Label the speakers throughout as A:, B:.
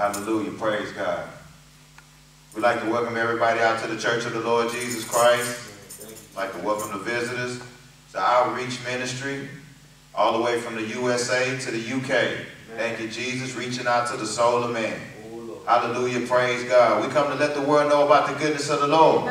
A: Hallelujah. Praise God. We'd like to welcome everybody out to the Church of the Lord Jesus Christ. I'd like to welcome the visitors. to outreach ministry all the way from the USA to the UK. Thank you, Jesus, reaching out to the soul of man. Hallelujah. Praise God. We come to let the world know about the goodness of the Lord.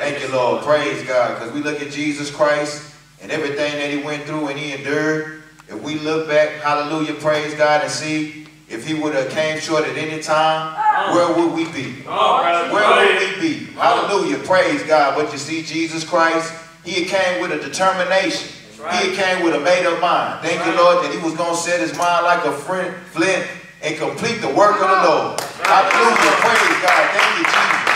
A: Thank you, Lord. Praise God. Because we look at Jesus Christ and everything that he went through and he endured. If we look back, hallelujah, praise God, and see if he would have came short at any time, where would we be? Where would we be? Hallelujah, praise God. But you see, Jesus Christ, he came with a determination. He came with a made-up mind. Thank you, Lord, that he was going to set his mind like a flint and complete the work of the Lord. Hallelujah, praise God. Thank you, Jesus.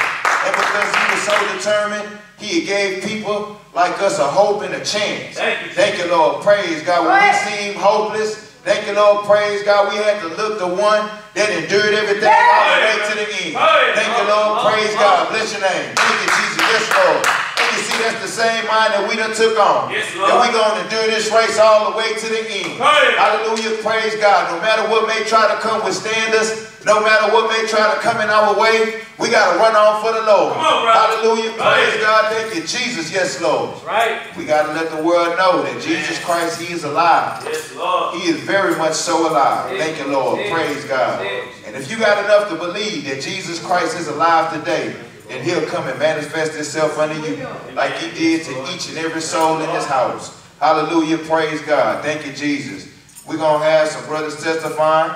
A: And because he was so determined, he gave people like us a hope and a chance. Thank you, Thank you Lord. Praise God. When we seem hopeless, thank you, Lord. Praise God. We had to look the one that endured everything all the way to the end. Thank you, Lord. Uh, Praise uh, God. Uh. Bless your name. Thank you, Jesus. Yes, Lord you see that's the same mind that we done took on. Yes, Lord. And we're going to do this race all the way to the end. Hey. Hallelujah. Praise God. No matter what may try to come withstand us, no matter what may try to come in our way, we got to run on for the Lord. On, Hallelujah. Praise. God. Thank you, Jesus. Yes, Lord. That's right. We got to let the world know that Jesus Christ, he is alive. Yes, Lord. He is very much so alive. Thank you, Lord. Praise God. And if you got enough to believe that Jesus Christ is alive today, and he'll come and manifest himself unto you like he did to each and every soul in this house. Hallelujah. Praise God. Thank you, Jesus. We're going to have some brothers testifying.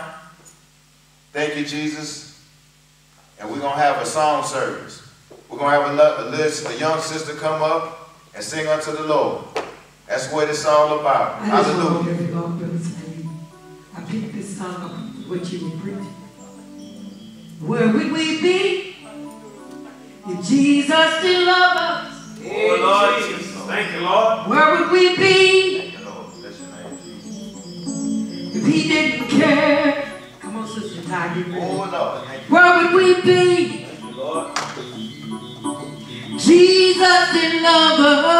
A: Thank you, Jesus. And we're going to have a song service. We're going to have a, list, a young sister come up and sing unto the Lord. That's what it's all about.
B: I Hallelujah. I picked this song up, what you were preaching. Where would we be if Jesus didn't love us,
C: oh Lord Jesus, thank you, Lord.
B: Where would we be? If He didn't care, come on, Sister Tiger. Oh Lord, Where would we be? Thank you, Lord. Jesus didn't love us.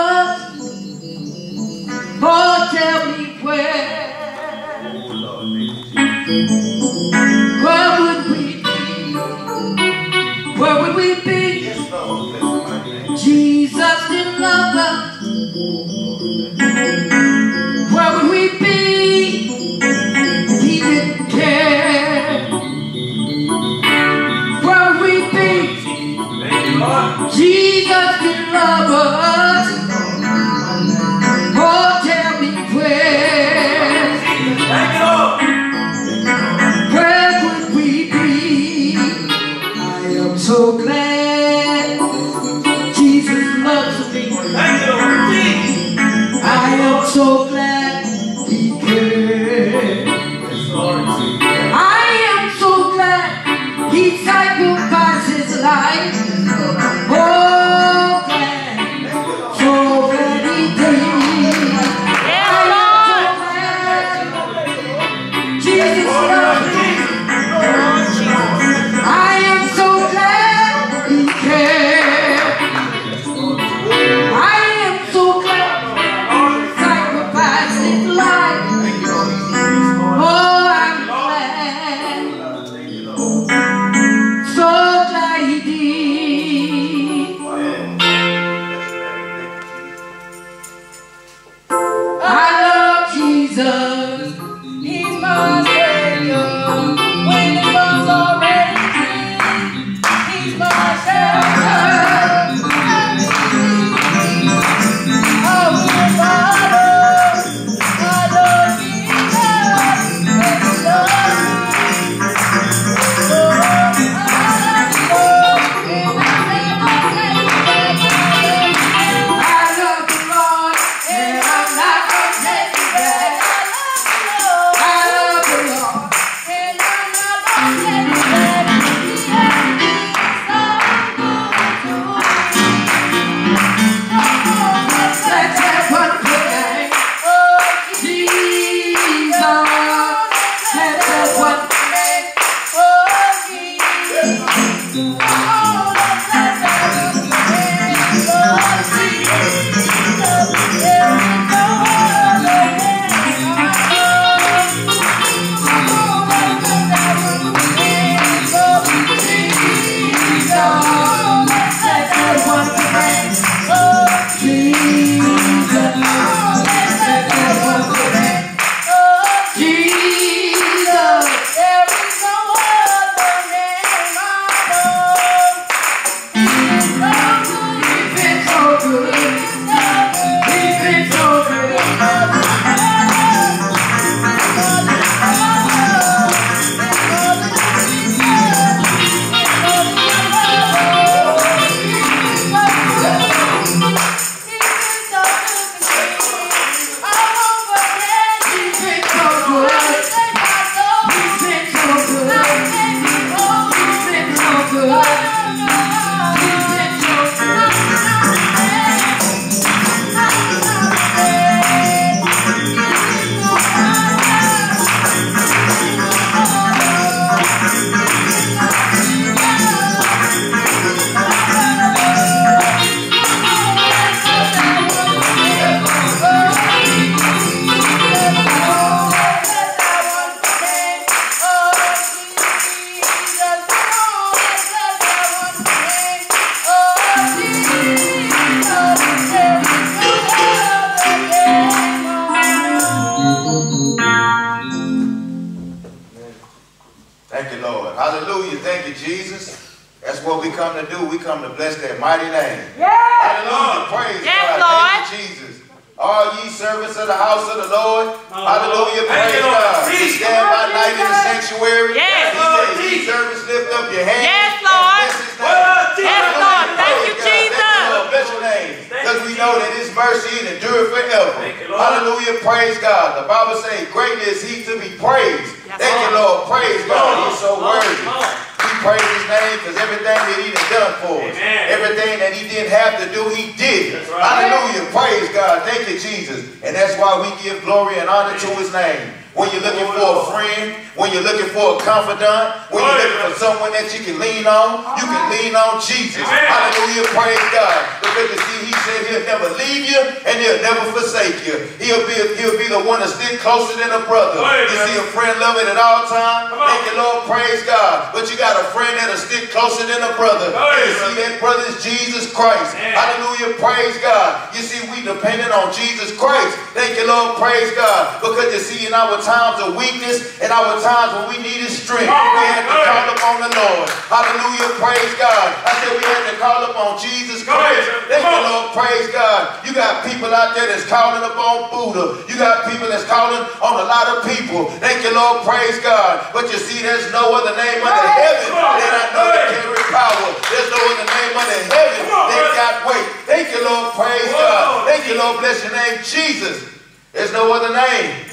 B: Jesus
A: Hallelujah. Thank you, Jesus. That's what we come to do. We come to bless that mighty name.
B: Yeah.
A: Hallelujah. Praise
D: Yes,
A: God.
D: Lord.
A: Thank you, Jesus. All ye servants of the house of the Lord. Hallelujah.
C: Thank
A: Praise
C: you, Lord.
A: God.
C: Jesus.
A: Stand by night in the sanctuary.
D: Yes.
A: He said, ye servants, lift up your hands.
D: Yes,
A: and
D: Lord.
A: bless his name.
C: Well, Jesus.
D: Yes, Lord. Thank you,
A: Praise God. Thank
D: Jesus.
A: you, Lord. Bless your name. Because we know that his mercy endure forever.
C: Thank you, Lord.
A: Hallelujah. Praise God. The Bible says, greatly is he to be praised.
D: Yes,
A: Thank you,
D: Lord.
A: Lord. Praise God. He's so
C: Lord,
A: worthy.
C: Lord.
A: We praise his name because everything that he done done for us.
C: Amen.
A: Everything that he didn't have to do, he did.
C: Right.
A: Hallelujah. Praise God. Thank you, Jesus. And that's why we give glory and honor to his name. When you're looking for a friend, when you're looking for a confidant, when you're looking for someone that you can lean on, you can lean on Jesus. Hallelujah. Praise God. Because you see, he said he'll never leave you and he'll never forsake you. He'll be he'll be the one to stick closer than a brother. You see a friend love it at all times. Thank you, Lord. Praise God. But you got a friend that'll stick closer than a brother. You see that brother is Jesus Christ. Hallelujah. Praise God. You see, we dependent on Jesus Christ. Thank you, Lord. Praise God. Because you see, in our times of weakness, and our times when we needed strength, we had to call upon the Lord. Hallelujah. Praise God. I said we had to call upon Jesus Christ. Thank you. Lord. Praise God. You got people out there that's calling upon Buddha. You got people that's calling on a lot of people. Thank you, Lord. Praise God. But you see, there's no other name under heaven that I know that carry power. There's no other name under heaven that got weight. Thank you, Lord. Praise God. Thank you, Lord. Bless your name, Jesus. There's no other name.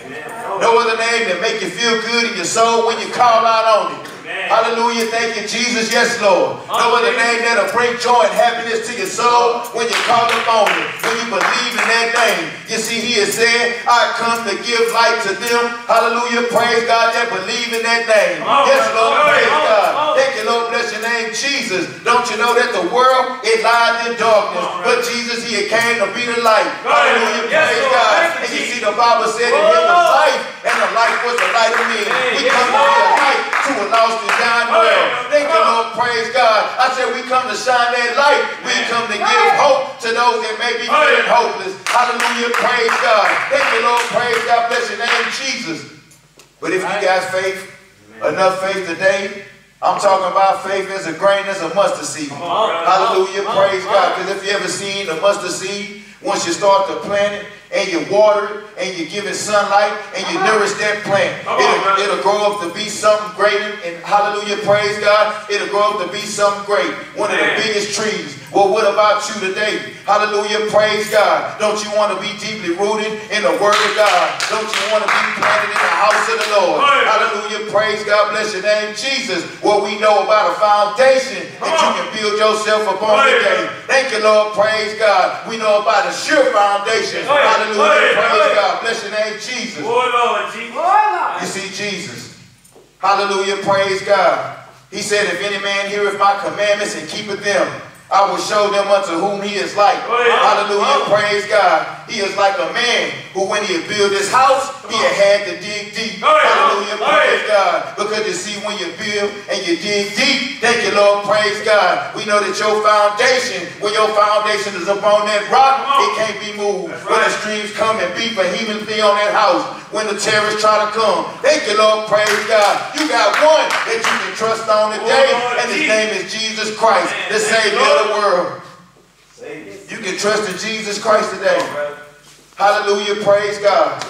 A: No other name that make you feel good in your soul when you call out on it. Hallelujah. Thank you, Jesus. Yes, Lord. No other name that'll bring joy and happiness to your soul when you call upon it. When you believe in that name. You see, he has said, I come to give light to them. Hallelujah. Praise God that believe in that name. Yes, Lord. Praise God. Thank you, Lord. Bless your name, Jesus. Don't you know that the world, it lies in darkness.
C: Come on,
A: But Jesus, he came to be the light. Hallelujah. Praise. God. And you see, the Bible said in him was life, and the light was the light of men. We come to be a light to a lost and dying world. Thank you. Lord. Praise God. I said we come to shine that light. We come to give hope to those that may be feeling hopeless. Hallelujah. Praise God. Thank you, Lord. Praise God. Bless your name, Jesus. But if you got faith, enough faith today, I'm talking about faith as a grain as a mustard seed.
C: Come on, brother.
A: Hallelujah. Praise God. Because if you ever seen a mustard seed, once you start to plant it and you water it and you give it sunlight and you nourish that plant,
C: Come
A: it'll, it'll grow up to be something greater. And hallelujah, praise God, it'll grow up to be something great. One of the biggest trees. Well, what about you today? Hallelujah, praise God. Don't you want to be deeply rooted in the Word of God? Don't you want to be planted in the house of the Lord? Hallelujah, praise God, bless your name, Jesus. Well, we know about a foundation that you can build yourself upon today. Thank you, Lord, praise God. We know about a sure foundation.
C: Right.
A: Hallelujah,
C: Right.
A: praise
C: Right.
A: God, bless your name, Jesus.
C: Oh, Lord Jesus.
A: You see, Jesus. Hallelujah, praise God. He said, If any man heareth my commandments and keepeth them, I will show them unto whom he is like.
C: Oh, right.
A: Hallelujah,
C: Oh.
A: praise God. He is like a man who, when he had built his house, he had to dig deep.
C: Right.
A: Hallelujah,
C: Right.
A: praise God. Because you see, when you build and you dig deep, thank you, Lord, praise God. We know that your foundation, when your foundation is upon that rock, it can't be moved.
C: That's
A: When the streams come and beat vehemently on that house, when the terrorists try to come. Thank you, Lord. Praise God. You got one that you can trust on today,
C: Lord
A: and his name is Jesus Christ,
C: Man,
A: the Savior of the world. You can trust in Jesus Christ today.
C: Come on, brother.
A: Hallelujah. Praise God.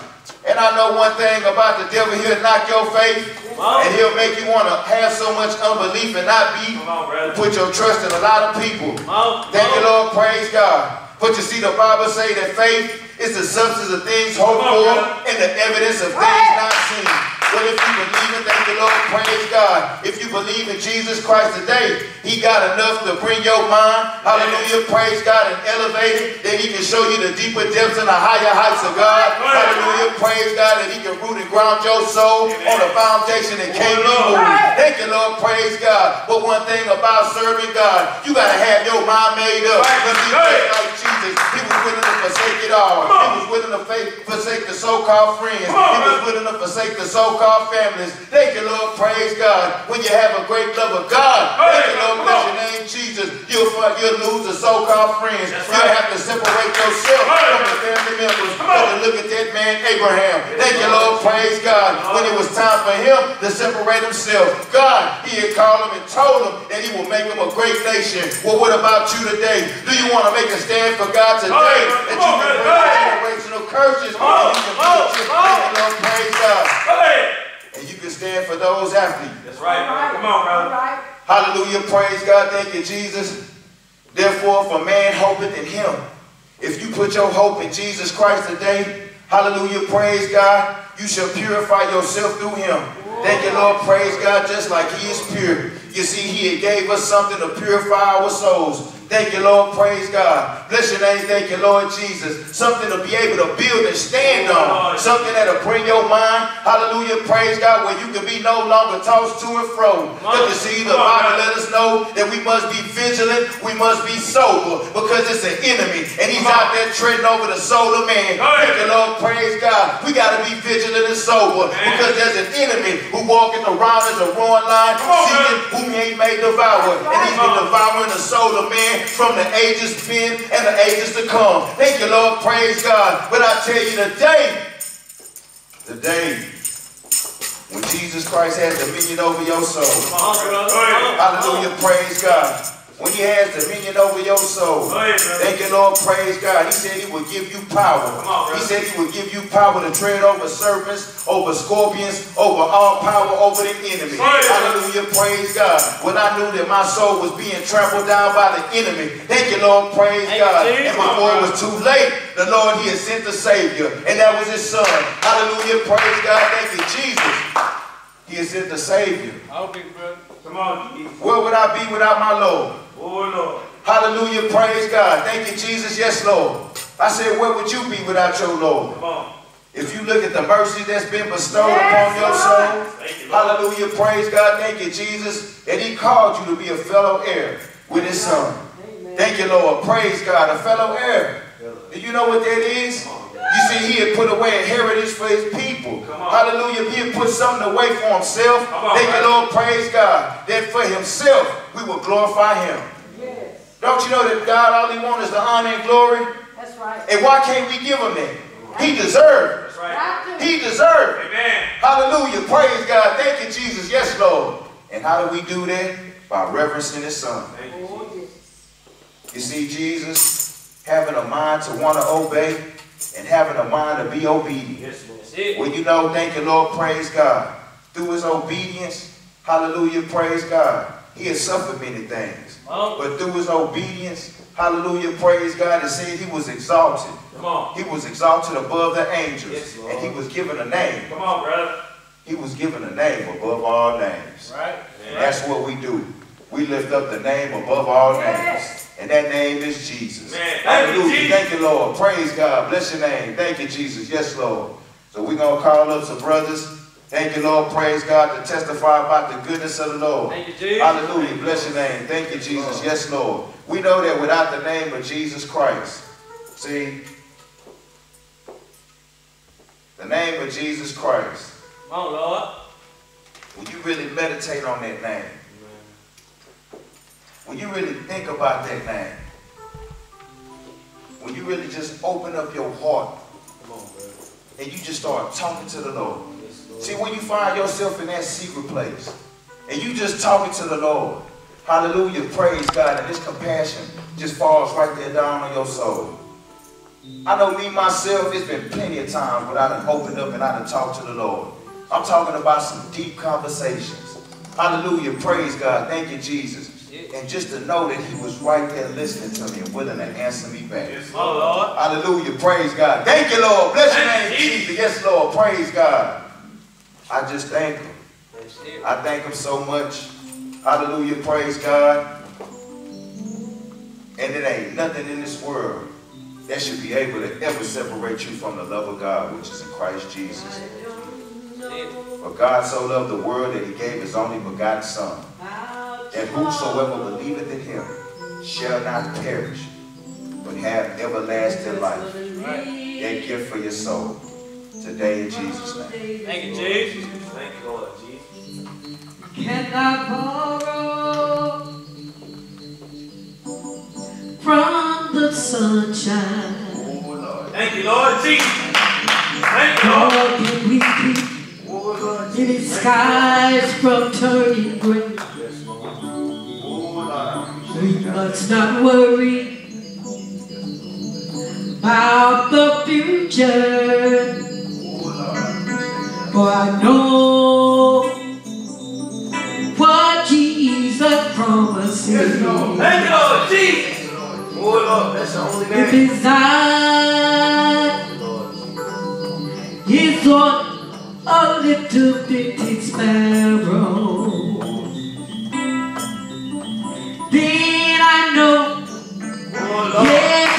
A: And I know one thing about the devil, he'll knock your faith, and he'll make you want to have so much unbelief and not be,
C: on,
A: put your trust in a lot of people.
C: On.
A: Thank you, Lord. Praise God. But you see, the Bible say that faith is the substance of things hoped for and the evidence of things not seen. Well, if you believe in, thank you, Lord. Praise God. If you believe in Jesus Christ today, He got enough to bring your mind, hallelujah, praise God, and elevate it, that He can show you the deeper depths and the higher heights of God. Hallelujah, praise God, that He can root and ground your soul on a foundation that be moved. Thank you, Lord. Praise God. But one thing about serving God, you got to have your mind made up.
C: Right.
A: But be like Jesus. He was willing to forsake it all. He was willing to forsake the so-called friends. He was willing to forsake the so-called families. Thank you, Lord. Praise God. When you have a great love of God, thank you, Lord. Bless your name, Jesus. You'll, find, you'll lose the so-called friends.
C: That's
A: You'll
C: right.
A: have to separate yourself from the family members. To look at that man, Abraham. Thank you, Lord. Praise God. When it was time for him to separate himself, God, he had called him and told him that he will make him a great nation. Well, what about you today? Do you want to make a stand for God today? That you can break generational curses and you can build your Thank you, Lord. Praise God.
C: Go ahead.
A: And you can stand for those after you.
C: That's right, brother. Come on, brother.
A: Hallelujah. Praise God. Thank you, Jesus. Therefore, for man hopeth in him. If you put your hope in Jesus Christ today, hallelujah, praise God, you shall purify yourself through him. Thank you, Lord, praise God, just like he is pure. You see, he gave us something to purify our souls. Thank you, Lord. Praise God. Bless your name. Thank you, Lord Jesus. Something to be able to build and stand on. Something that'll bring your mind. Hallelujah. Praise God. Where you can be no longer tossed to and fro. But you see, the Bible let us know that we must be vigilant. We must be sober because it's an enemy. And he's out there treading over the soul of man. Thank you, Lord. Praise God. We got to be vigilant and sober because there's an enemy who walking around as a roaring lion, seeking whom he ain't made devour. And he's been devouring the soul of man from the ages been and the ages to come. Thank you, Lord. Praise God. But I tell you today, the day when Jesus Christ has dominion over your soul. Hallelujah. Praise God. When he has dominion over your soul. Thank you, Lord. Praise God. He said he will give you power. On, he said he will give you power to tread over serpents, over scorpions, over all power over the enemy. Hallelujah. Praise God. When I knew that my soul was being trampled down by the enemy. Thank you, Lord. Praise God. And before it was too late, the Lord, he had sent the Savior. And that was his son. Hallelujah. Praise God. Thank you, Jesus. He has sent the Savior.
C: Come on,
A: Where would I be without my Lord?
C: Oh, Lord.
A: Hallelujah. Praise God. Thank you, Jesus. Yes, Lord. I said, where would you be without your Lord?
C: Come on.
A: If you look at the mercy that's been bestowed upon your soul,
C: Thank you, Lord.
A: hallelujah, praise God, thank you, Jesus, that he called you to be a fellow heir with his son. Thank you, Lord. Praise God, a fellow heir. Do you know what that is? You see, he had put away a heritage for his people. Hallelujah. He had put something away for himself.
C: On,
A: Thank you. Lord. Praise God. That for himself, we will glorify him.
B: Yes,
A: Don't you know that God all he wants is the honor and glory?
B: that's right.
A: And why can't we give him that? He deserves
C: That's right.
B: Got
A: it.
B: to.
A: He deserves it.
C: Amen.
A: Hallelujah. Praise God. Thank you, Jesus. Yes, Lord. And how do we do that? By reverencing his son.
C: You,
B: Oh, yes.
A: You see, Jesus having a mind to want to obey and having a mind to be obedient.
C: Yes, Lord.
A: Well, you know, thank you, Lord, praise God. Through his obedience, hallelujah, praise God. He has suffered many things. But through his obedience, hallelujah, praise God, it said he was exalted.
C: Come on.
A: He was exalted above the angels.
C: Yes,
A: and he was given a name.
C: Come on, brother.
A: He was given a name above all names.
C: Right.
A: And that's what we do. We lift up the name above all
B: Yes.
A: names. And that name is Jesus.
C: Man,
A: Hallelujah.
C: Jesus.
A: Thank you, Lord. Praise God. Bless your name. Thank you, Jesus. Yes, Lord. So we're going to call up some brothers. Thank you, Lord. Praise God to testify about the goodness of the Lord.
C: Thank you, Jesus.
A: Hallelujah. Bless your name. Thank you, Jesus. Yes, Lord. We know that without the name of Jesus Christ, see, the name of Jesus Christ,
C: Come on, Lord.
A: when you really meditate on that name, when you really think about that name, when you really just open up your heart
C: on,
A: and you just start talking to the Lord. See, when you find yourself in that secret place and you just talking to the Lord, hallelujah, praise God, and His compassion just falls right there down on your soul. I know me myself, it's been plenty of times when I done opened up and I done talked to the Lord. I'm talking about some deep conversations. Hallelujah, praise God, thank you, Jesus. And just to know that He was right there listening to me and willing to answer me back.
C: Yes, Lord.
A: Hallelujah. Praise God. Thank you, Lord. Bless your name, Jesus. Yes, Lord. Praise God. I just thank him. I thank him so much. Hallelujah. Praise God. And it ain't nothing in this world that should be able to ever separate you from the love of God, which is in Christ Jesus. For God so loved the world that he gave his only begotten Son, that whosoever believeth in him shall not perish, but have everlasting life. That gift for your soul today in Jesus' name.
C: Thank you, Jesus. Thank you, Lord Jesus.
B: Cannot borrow from the sunshine?
A: Oh, Lord.
C: Thank you, Lord Jesus.
B: Thank you, Lord. Lord can we keep
C: oh, Lord,
B: any skies from turning gray?
C: Yes, Lord.
A: Oh, Lord.
B: We must not worry about the future. For I know what Jesus promises. Yes, Lord.
C: Thank you, Lord Jesus. Oh, Lord, that's the only name.
B: If it's
C: I,
B: Lord. What a little bitty sparrow. Then I know,
C: oh, Lord. yeah.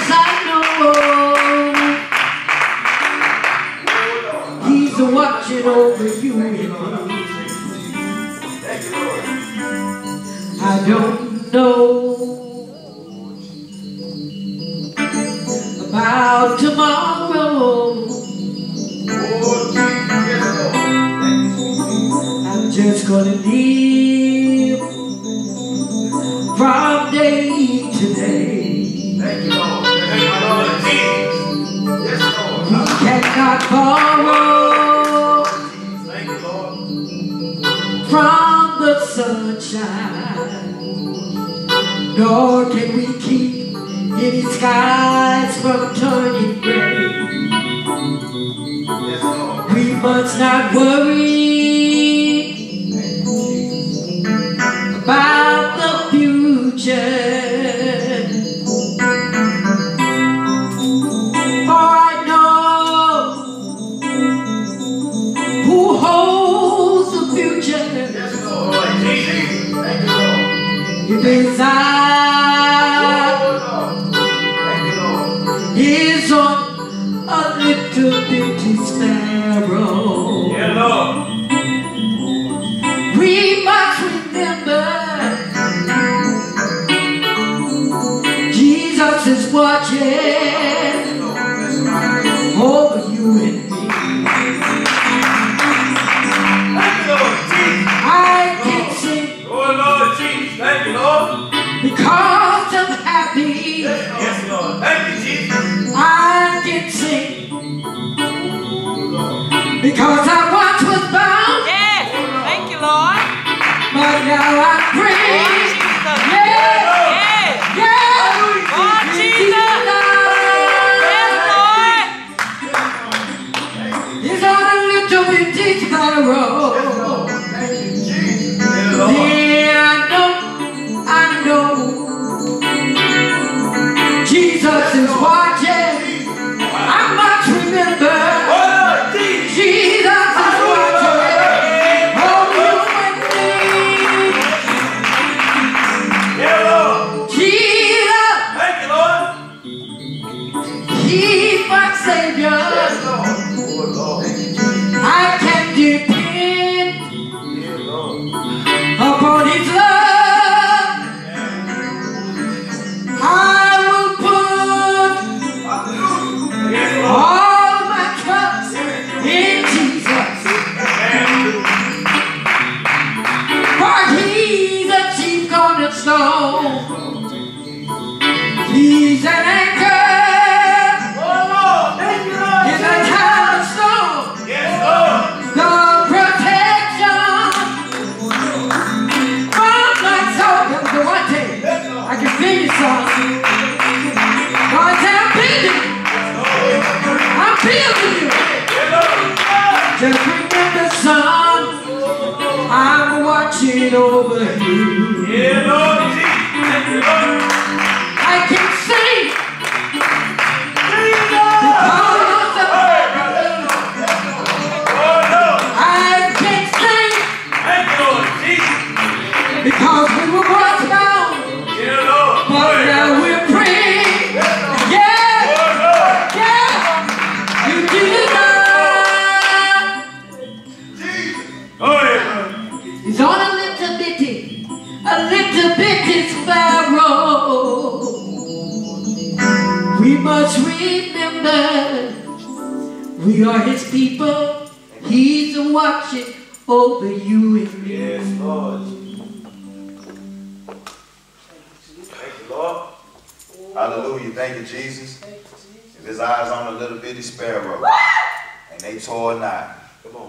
B: He's watching over you and me. I don't know about tomorrow. I'm just gonna live from day to day.
C: Thank you, Lord. Thank you, Lord. Yes, Lord.
B: We cannot borrow. Nor can we keep any skies from turning gray. We must not worry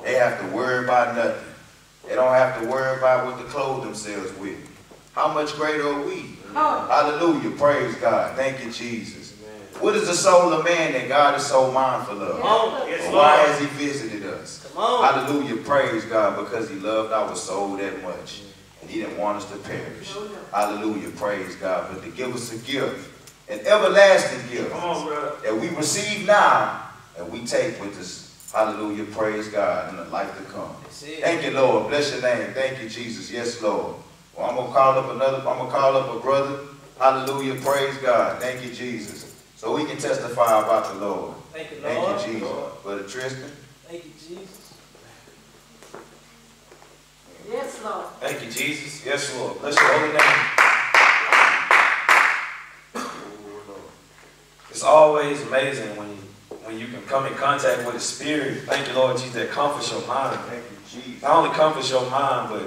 A: They have to worry about nothing. They don't have to worry about what to clothe themselves with. How much greater are we?
D: Oh,
A: Hallelujah. Praise God. Thank you, Jesus.
E: Amen.
A: What is the soul of man that God is so mindful of?
E: Yes,
A: But why has he visited us?
E: Come on.
A: Hallelujah. Praise God because he loved our soul that much. And he didn't want us to perish. Hallelujah. Praise God. But to give us a gift, an everlasting gift
E: on,
A: that we receive now and we take with us. Hallelujah. Praise God in the life to come. Thank you, Lord. Bless your name. Thank you, Jesus. Yes, Lord. Well, I'm gonna call up another. I'm gonna call up a brother. Hallelujah. Praise God. Thank you, Jesus. So we can testify about the Lord.
E: Thank you, Lord.
A: Thank you, Jesus. Brother Tristan.
E: Thank you, Jesus.
D: yes, Lord.
F: Thank you, Jesus. Yes, Lord. Bless your holy name. It's always amazing when you, when you can come in contact with the Spirit. Thank you, Lord Jesus, that comforts your mind.
A: Thank you, Jesus.
F: Not only comforts your mind, but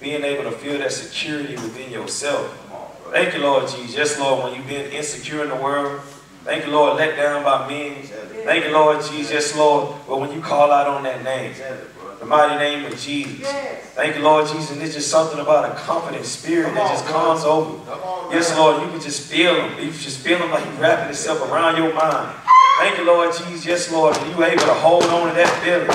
F: being able to feel that security within yourself.
A: On.
F: Thank you, Lord Jesus. Yes, Lord, when you've been insecure in the world. Thank you, Lord, let down by men. Thank you, Lord Jesus. Yes, Lord. But when you call out on that name,
A: Tell it, brother.
F: the mighty name of Jesus.
D: Yes.
F: Thank you, Lord Jesus. And it's just something about a confident spirit that just comes over.
A: On,
F: Yes. Lord, you can just feel him. You can just feel him like wrapping himself around your mind. Thank you, Lord Jesus. Yes, Lord. You were able to hold on to that feeling.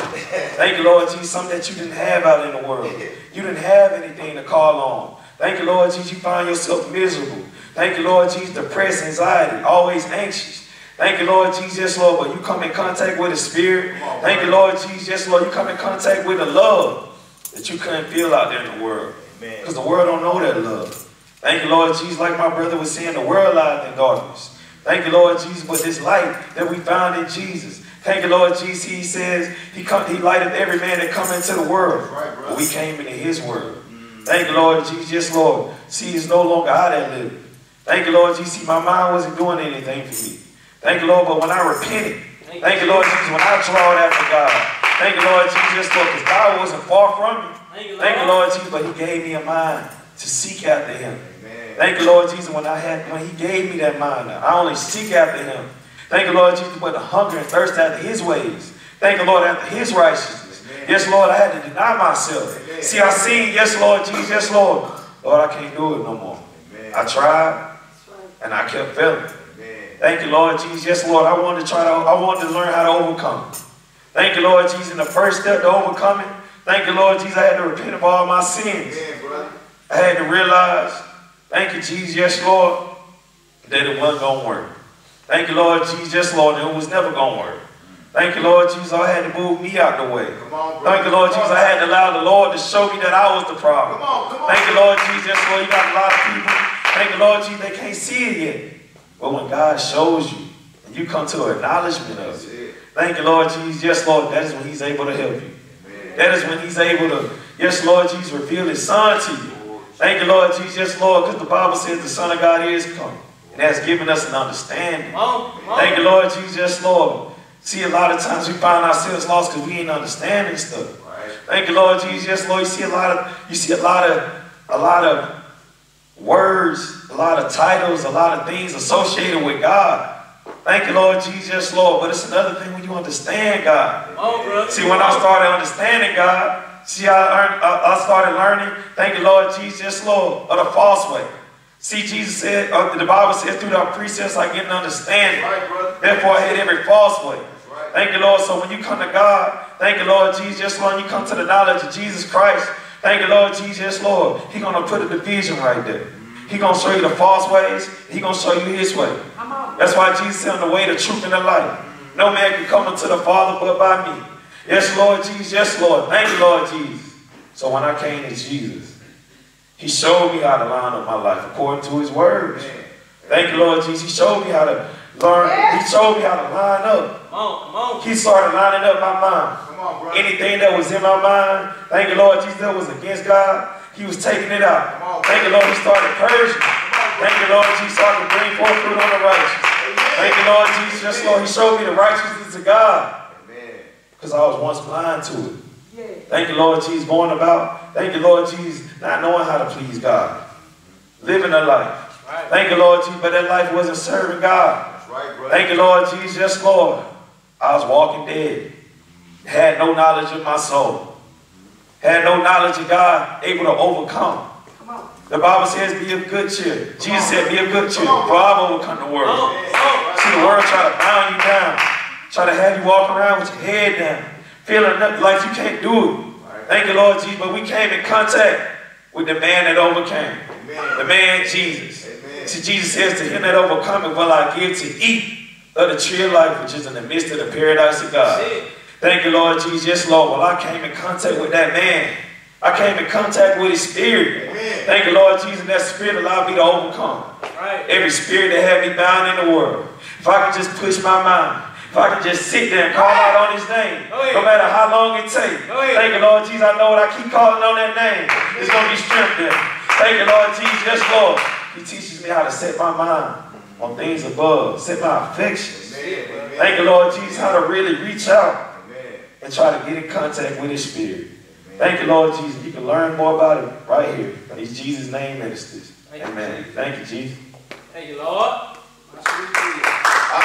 F: Thank you, Lord Jesus. Something that you didn't have out in the world. You didn't have anything to call on. Thank you, Lord Jesus. You find yourself miserable. Thank you, Lord Jesus. Depressed, anxiety, always anxious. Thank you, Lord Jesus. Lord. But you come in contact with the Spirit. Thank you, Lord Jesus. Lord. You come in contact with the love that you couldn't feel out there in the world. Because the world don't know that love. Thank you, Lord Jesus. Like my brother was saying, the world lies in darkness. Thank you, Lord Jesus, for this light that we found in Jesus. Thank you, Lord Jesus. He says he come, he lighted every man that come into the world.
A: Right.
F: But we came into his world. Thank you, Lord Jesus. Yes, Lord. See, it's no longer I that live. Thank you, Lord Jesus. See, my mind wasn't doing anything for me. Thank you, Lord. But when I repented, thank you, Lord Jesus, when I trod after God, thank you, Lord Jesus, Lord, because God wasn't far from me.
E: Thank you, Lord.
F: Thank you, Lord Jesus, but He gave me a mind to seek after Him.
A: Amen.
F: Thank you, Lord Jesus, when I had when He gave me that mind, I only seek after Him. Thank you, Lord Jesus, but the hunger and thirst after His ways. Thank you, Lord, after His righteousness. Yes, Lord, I had to deny myself. See, I seen, yes, Lord Jesus, yes, Lord. Lord, I can't do it no more.
A: Amen.
F: I tried and I kept failing.
A: Amen.
F: Thank you, Lord Jesus. Yes, Lord, I wanted to try to, I wanted to learn how to overcome. Thank you, Lord Jesus. And the first step to overcoming, thank you, Lord Jesus, I had to repent of all my sins.
A: Amen.
F: I had to realize, thank you, Jesus, yes, Lord, that it wasn't going to work. Thank you, Lord Jesus, yes, Lord, that it was never going to work. Thank you, Lord Jesus, I had to move me out the way.
A: On.
F: Thank you, Lord Jesus, I had to allow the Lord to show me that I was the problem.
A: Come on, come on.
F: Thank you, Lord Jesus, yes, Lord, you got a lot of people. Thank you, Lord Jesus, they can't see it yet. But when God shows you, and you come to an acknowledgement of it,
A: it.
F: thank you, Lord Jesus, yes, Lord, that is when He's able to help you.
A: Amen.
F: That is when he's able to, yes, Lord Jesus, reveal his son to you. Thank you, Lord Jesus, Lord, because the Bible says the Son of God is coming. And has given us an understanding.
E: Come on. Come on.
F: Thank you, Lord Jesus, Lord. See, a lot of times we find ourselves lost because we ain't understanding stuff.
A: Right.
F: Thank you, Lord Jesus, Lord. You see a lot of, you see a lot of, a lot of words, a lot of titles, a lot of things associated with God. Thank you, Lord Jesus, Lord. But it's another thing when you understand God.
E: On.
F: See, when I started understanding God, see, I, learned, I, I started learning, thank you, Lord Jesus, Lord, of the false way. See, Jesus said, uh, the Bible says, through the precepts I get an understanding.
A: Right, brother.
F: Therefore, I hate every false way.
A: Right.
F: Thank you, Lord. So when you come to God, thank you, Lord Jesus, yes, Lord, you come to the knowledge of Jesus Christ. Thank you, Lord Jesus, Lord. He's going to put a division right there. He's going to show you the false ways. He's going to show you his way. That's why Jesus said, I'm the way, the truth, and the life. No man can come unto the Father but by me. Yes, Lord Jesus. Yes, Lord. Thank you, Lord Jesus. So when I came to Jesus, he showed me how to line up my life according to his words.
A: Amen.
F: Thank you, Lord Jesus. He showed me how to learn. He showed me how to line up.
E: Come on. Come on.
F: He started lining up my mind.
A: Come on, brother.
F: Anything that was in my mind, thank you, Lord Jesus, that was against God, he was taking it out.
A: On.
F: Thank you, Lord, he started purging. Thank you, Lord Jesus, so I can bring forth fruit on the righteous. Thank you, Lord Jesus, yes, Lord, he showed me the righteousness of God
A: Amen.
F: Because I was once blind to it.
D: Yeah.
F: Thank you, Lord Jesus, going about. Thank you, Lord Jesus, not knowing how to please God. Living a life.
E: Right.
F: Thank you, Lord Jesus, but that life wasn't serving God.
A: Right.
F: Thank you, Lord Jesus. Yes, Lord. I was walking dead. had no knowledge of my soul, had no knowledge of God, able to overcome. The Bible says, be of good cheer. Jesus said, be of good cheer, for I've overcome the world. See, the world try to bound you down, try to have you walk around with your head down, feeling nothing like you can't do it. Thank you, Lord Jesus. But we came in contact with the man that overcame, the man Jesus. See, Jesus says to him that overcometh, will I give to eat of the tree of life, which is in the midst of the paradise of God. Thank you, Lord Jesus. Yes, Lord. Well, I came in contact with that man. I came in contact with his spirit. Thank you, Lord Jesus. That spirit allowed me to overcome every spirit that had me bound in the world. If I could just push my mind, if I could just sit there and call out on his name, no matter how long it takes. Thank you, Lord Jesus. I know what I keep calling on that name. It's going to be strength there. Thank you, Lord Jesus. Yes, Lord. He teaches me how to set my mind on things above, set my affections. Thank you, Lord Jesus, how to really reach out and try to get in contact with his spirit. Thank you, Lord Jesus. You can learn more about it right here. These Jesus' name ministers. Amen. Thank you, Jesus.
E: Thank you, Lord.
A: We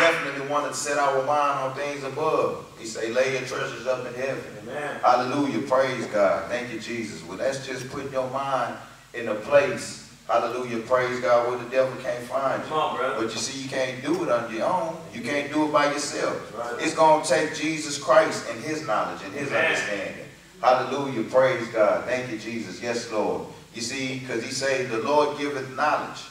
A: definitely want to set our mind on things above. He say, lay your treasures up in heaven.
F: Amen.
A: Hallelujah. Praise God. Thank you, Jesus. Well, that's just putting your mind in a place. Hallelujah. Praise God where the devil can't find you.
F: Come on, brother.
A: But you see, you can't do it on your own. You can't do it by yourself.
F: Right.
A: It's going to take Jesus Christ and his knowledge and his
F: Amen.
A: understanding. Hallelujah. Praise God. Thank you, Jesus. Yes, Lord. You see, because he said, the Lord giveth knowledge.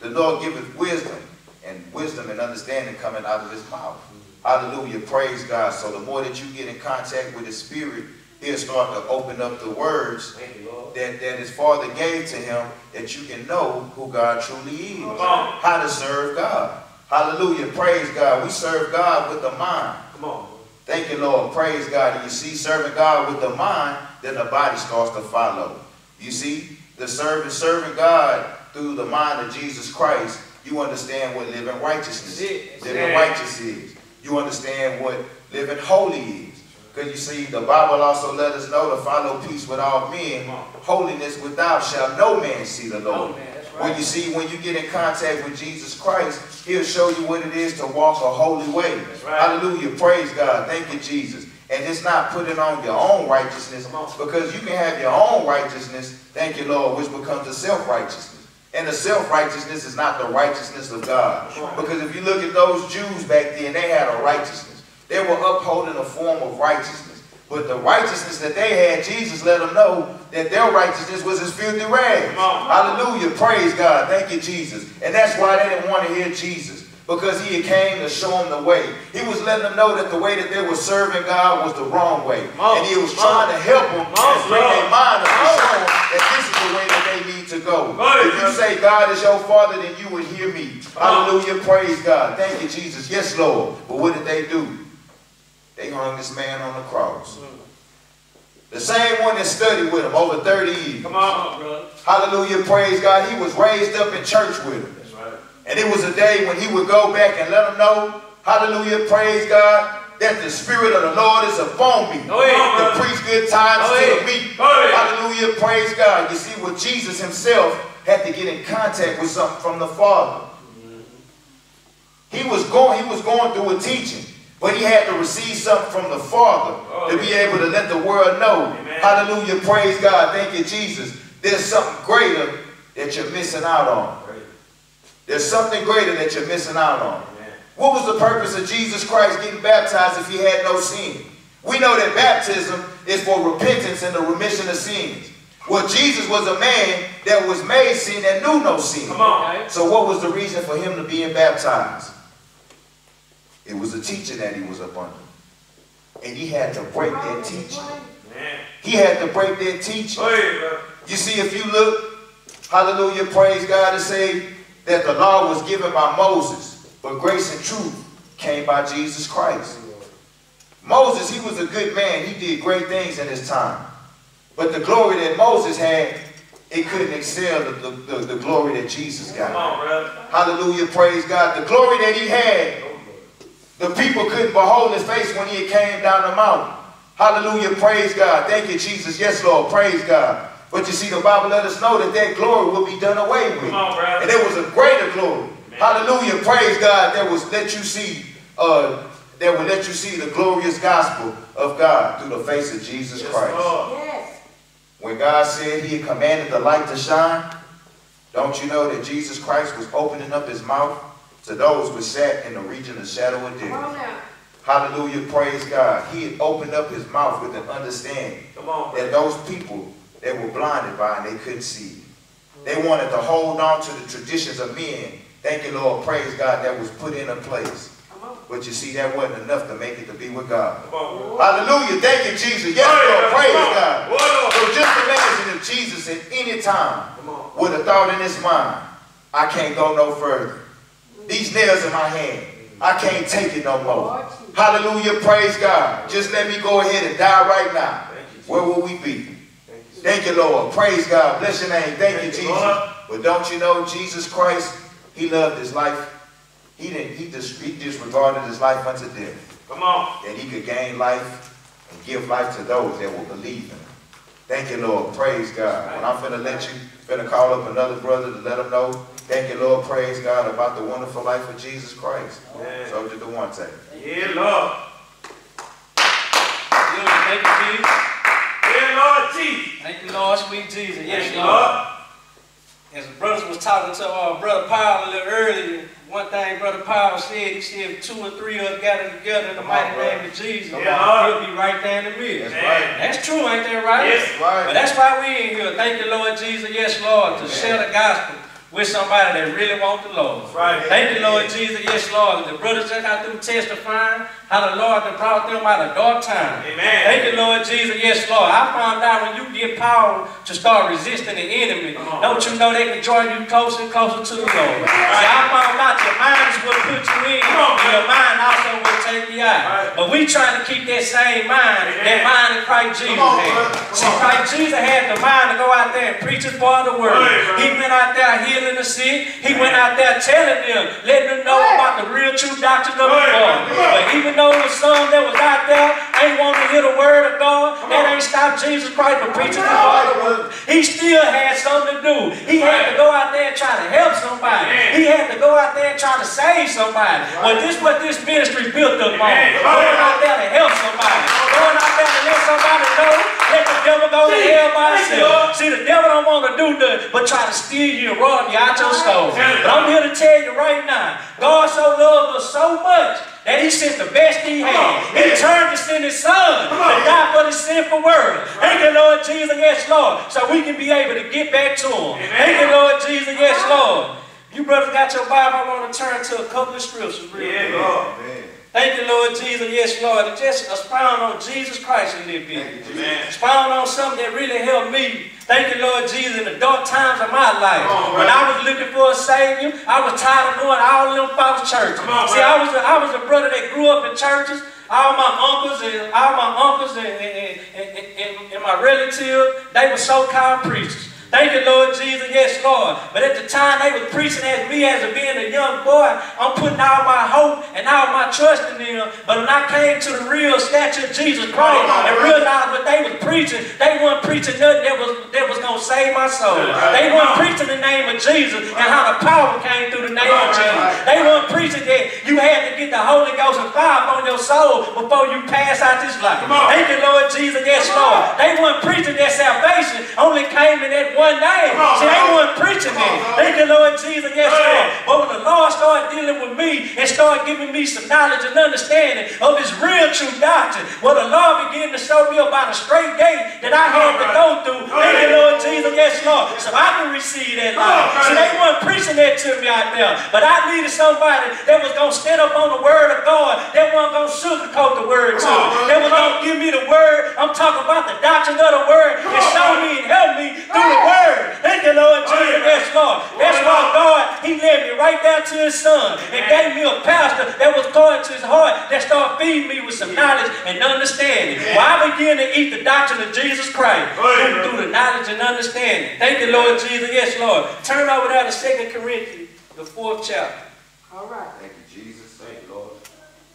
A: The Lord giveth wisdom. And wisdom and understanding coming out of his mouth. Hallelujah. Praise God. So the more that you get in contact with the spirit, he'll start to open up the words
F: you,
A: that, that his father gave to him that you can know who God truly is. How to serve God. Hallelujah. Praise God. We serve God with the mind.
F: Come on.
A: Thank you, Lord. Praise God. And you see, serving God with the mind, then the body starts to follow. You see, the serving, serving God through the mind of Jesus Christ, you understand what living righteousness is. Living righteous is. You understand what living holy is. Because you see, the Bible also let us know to follow peace with all men. Holiness without shall no man see the Lord.
E: Right.
A: When you see, when you get in contact with Jesus Christ, he'll show you what it is to walk a holy way.
F: right.
A: Hallelujah. Praise God. Thank you, Jesus. And it's not putting on your own righteousness because you can have your own righteousness, thank you, Lord, which becomes a self-righteousness. And the self-righteousness is not the righteousness of God. Because if you look at those Jews back then, they had a righteousness. They were upholding a form of righteousness. But the righteousness that they had, Jesus let them know that their righteousness was as filthy rags. Hallelujah. Praise God. Thank you, Jesus. And that's why they didn't want to hear Jesus. Because he came to show them the way. He was letting them know that the way that they were serving God was the wrong way.
F: on.
A: And he was trying to help them
F: on,
A: and bring their mind up to show them that this is the way that they need to go.
F: Right,
A: If you say God is your father, then you would hear me. Hallelujah. Praise God. Thank you, Jesus. Yes, Lord. But what did they do? They hung this man on the cross. The same one that studied with him over 30 years.
F: Come on, brother.
A: Hallelujah, praise God. He was raised up in church with him. And it was a day when he would go back and let them know, hallelujah, praise God, that the Spirit of the Lord is upon me.
F: Go ahead,
A: to preach good times
F: Go
A: to the
F: ahead.
A: meek. Hallelujah, praise God. You see, what Jesus himself had to get in contact with something from the Father. He was going, he was going through a teaching, but he had to receive something from the Father
F: Oh,
A: to be able to let the world know.
F: Amen.
A: Hallelujah, praise God. Thank you, Jesus. There's something greater that you're missing out on.
F: Great.
A: There's something greater that you're missing out on.
F: Amen.
A: What was the purpose of Jesus Christ getting baptized if he had no sin? We know that baptism is for repentance and the remission of sins. Well, Jesus was a man that was made sin and knew no sin.
F: Come on.
A: So what was the reason for him to being baptized? It was a teaching that he was up under. And he had to break that teaching. He had to break that teaching.
F: Go ahead, brother.
A: You see, if you look, hallelujah, praise God, and say that the law was given by Moses, but grace and truth came by Jesus Christ. Moses, he was a good man. He did great things in his time. But the glory that Moses had, it couldn't excel the, the, the, the glory that Jesus got.
F: On.
A: Hallelujah, praise God. The glory that he had, the people couldn't behold his face when he came down the mountain. Hallelujah, praise God. Thank you, Jesus. Yes, Lord, praise God. But you see, the Bible let us know that that glory will be done away with.
F: Come on.
A: And there was a greater glory. Hallelujah, praise God. That was let you see uh, that will let you see the glorious gospel of God through the face of Jesus
C: Yes,
A: Christ.
C: Lord.
G: Yes.
A: When God said he had commanded the light to shine, don't you know that Jesus Christ was opening up his mouth to those who sat in the region of shadow of death? Hallelujah, praise God. He had opened up his mouth with an understanding
C: Come on.
A: that those people that were blinded by and they couldn't see. They wanted to hold on to the traditions of men. Thank you, Lord, praise God, that was put in a place. But you see, that wasn't enough to make it to be with God.
C: On.
A: Hallelujah, thank you, Jesus. Yes, Lord, praise. God. So just imagine if Jesus at any time would have thought in his mind, I can't go no further. These nails in my hand, I can't take it no more. Hallelujah, praise God. Just let me go ahead and die right now. Where will we be?
C: Thank you, Jesus.
A: Thank you, Lord. Praise God. Bless your name. Thank you,
C: Thank you,
A: Jesus.
C: Lord.
A: But don't you know, Jesus Christ, he loved his life. He didn't, he just he disregarded his life unto death.
C: Come on.
A: That he could gain life and give life to those that will believe in him. Thank you, Lord. Praise God. When I'm finna let you, finna call up another brother to let him know. Thank you, Lord. Praise God about the wonderful life of Jesus Christ.
C: Yeah.
A: So did the one take.
C: Yeah, Lord.
E: Thank you, Jesus.
C: Yeah, Lord Jesus.
E: Thank you, Lord, sweet Jesus. Yes,
C: Thank
E: Lord.
C: Lord.
E: As the brothers was talking to uh, Brother Powell a little earlier, one thing Brother Powell said, he said, if two or three of us gather together in the
A: Come
E: mighty
A: brother.
E: name of Jesus,
C: yeah,
E: he'll be right there in the midst.
A: That's right.
E: That's true, ain't that right?
C: Yes.
A: Right.
E: But that's why we in here. Thank you, Lord Jesus. Yes, Lord, to
A: Amen.
E: share the gospel with somebody that really want the Lord.
C: That's right.
E: Thank you, Lord Jesus. Yes, Lord. The brothers just got through testifying how the Lord has brought them out of dark time.
C: Amen.
E: Thank you, Lord Jesus. Yes, Lord. I found out when you get power to start resisting the enemy,
C: Come on.
E: don't you know they can join you closer and closer to the Lord. See, I found out your mind is what put you in,
C: Come on,
E: and your mind also will take you out.
C: Right.
E: But we trying to keep that same mind, that mind that Christ Jesus
A: on,
E: had. See,
A: on.
E: Christ Jesus had the mind to go out there and preach his part of the word.
C: Right, right.
E: He went out there healing the sick. He went out there telling them, letting them know
G: Right.
E: about the real true doctrine of the
C: Right,
E: Lord.
C: right, right.
E: But even though the some that was out there ain't want to hear the word of God, that ain't stopped Jesus Christ from preaching the word. He still had something to do. He right. had to go out there and try to help somebody.
C: Amen.
E: He had to go out there and try to save somebody. Right. Well, this what this ministry built up
C: Amen. on.
E: Going out there to help somebody. Going out there to let somebody know let the devil go to hell by himself. See, the devil don't want to do nothing but try to steal you and rob you out your soul. But I'm here to tell you right now, God so loved us so much that he sent the best he had.
C: on.
E: He turned to send his son
C: Come on.
E: to die for the sinful world. Thank you, Lord Jesus, yes, Lord. So we can be able to get back to him.
C: Amen.
E: Thank you, Lord Jesus, yes, Lord. You brothers got your Bible, I want to turn to a couple of scriptures real
C: Yeah,
E: quick.
C: Lord.
A: Amen.
E: Thank you, Lord Jesus, yes, Lord. And just expound on Jesus Christ a little bit.
A: Thank you, Jesus.
C: Amen.
E: Expound on something that really helped me. Thank you, Lord Jesus, in the dark times of my life.
C: On,
E: when. I was looking for a Savior, I was tired of going to all them false churches.
C: Come on,
E: See, I was, a, I was a brother that grew up in churches. All my uncles and all my uncles and, and, and, and, and my relatives, they were so-called preachers. Thank you, Lord Jesus. Yes, Lord. But at the time they were preaching at me as a being a young boy, I'm putting all my hope and all my trust in them. But when I came to the real statue of Jesus Christ and realized what they was preaching, they weren't preaching nothing that was that was gonna save my soul. They weren't preaching the name of Jesus and how the power came through the name of Jesus. They weren't preaching that you had to get the Holy Ghost and fire upon your soul before you pass out this life. Thank you, Lord Jesus. Yes, Lord. They weren't preaching that salvation only came in that one name.
C: Come on,
E: See, they weren't preaching that. Thank you, Lord Jesus. Yes. Lord. But when the Lord started dealing with me and started giving me some knowledge and understanding of His real true doctrine, well, the Lord began to show me about a straight gate that I had to go through. Thank you, Lord Jesus. Yes, Lord. So I can receive that life. See, they weren't preaching that to me out there. But I needed somebody that was going to stand up on the word of God. That wasn't going to sugarcoat the word to me. That was going to give me the word. I'm talking about the doctrine of the word and show me and help me through the word. Thank you, Lord Jesus. Yes, Lord. That's why God, He led me right down to His Son and gave me a pastor that was going to His heart that started feeding me with some knowledge and understanding. Well, I began to eat the doctrine of Jesus Christ through, through the knowledge and understanding. Thank you, Lord Jesus. Yes, Lord. Turn over there to 2 Corinthians, the fourth chapter.
G: All right.
A: Thank you, Jesus. Thank you, Lord.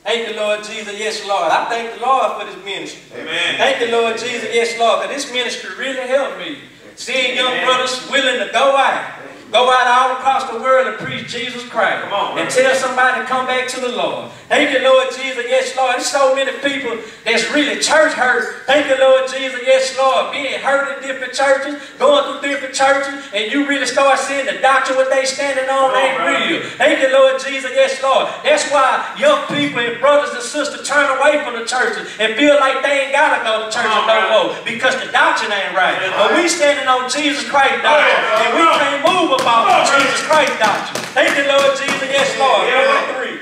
E: Thank you, Lord Jesus. Yes, Lord. I thank the Lord for this ministry.
C: Amen.
E: Thank you, Lord Jesus. Yes, Lord. Because this ministry really helped me. Seeing young brothers willing to go out Go out all across the world and preach Jesus Christ.
C: Come on,
E: and tell somebody to come back to the Lord. Thank you, Lord Jesus. Yes, Lord. There's so many people that's really church hurt. Thank you, Lord Jesus. Yes, Lord. Being hurt in different churches, going through different churches, and you really start seeing the doctrine what they standing on ain't real. Thank you, Lord Jesus. Yes, Lord. That's why young people and brothers and sisters turn away from the churches and feel like they ain't gotta go to church no more because the doctrine ain't right. But we standing on Jesus Christ doctrine, and we can't move about
C: Come on,
E: Jesus Christ doctrine. Thank you, Lord Jesus. Yes, Lord.
C: Yeah.
E: Number three.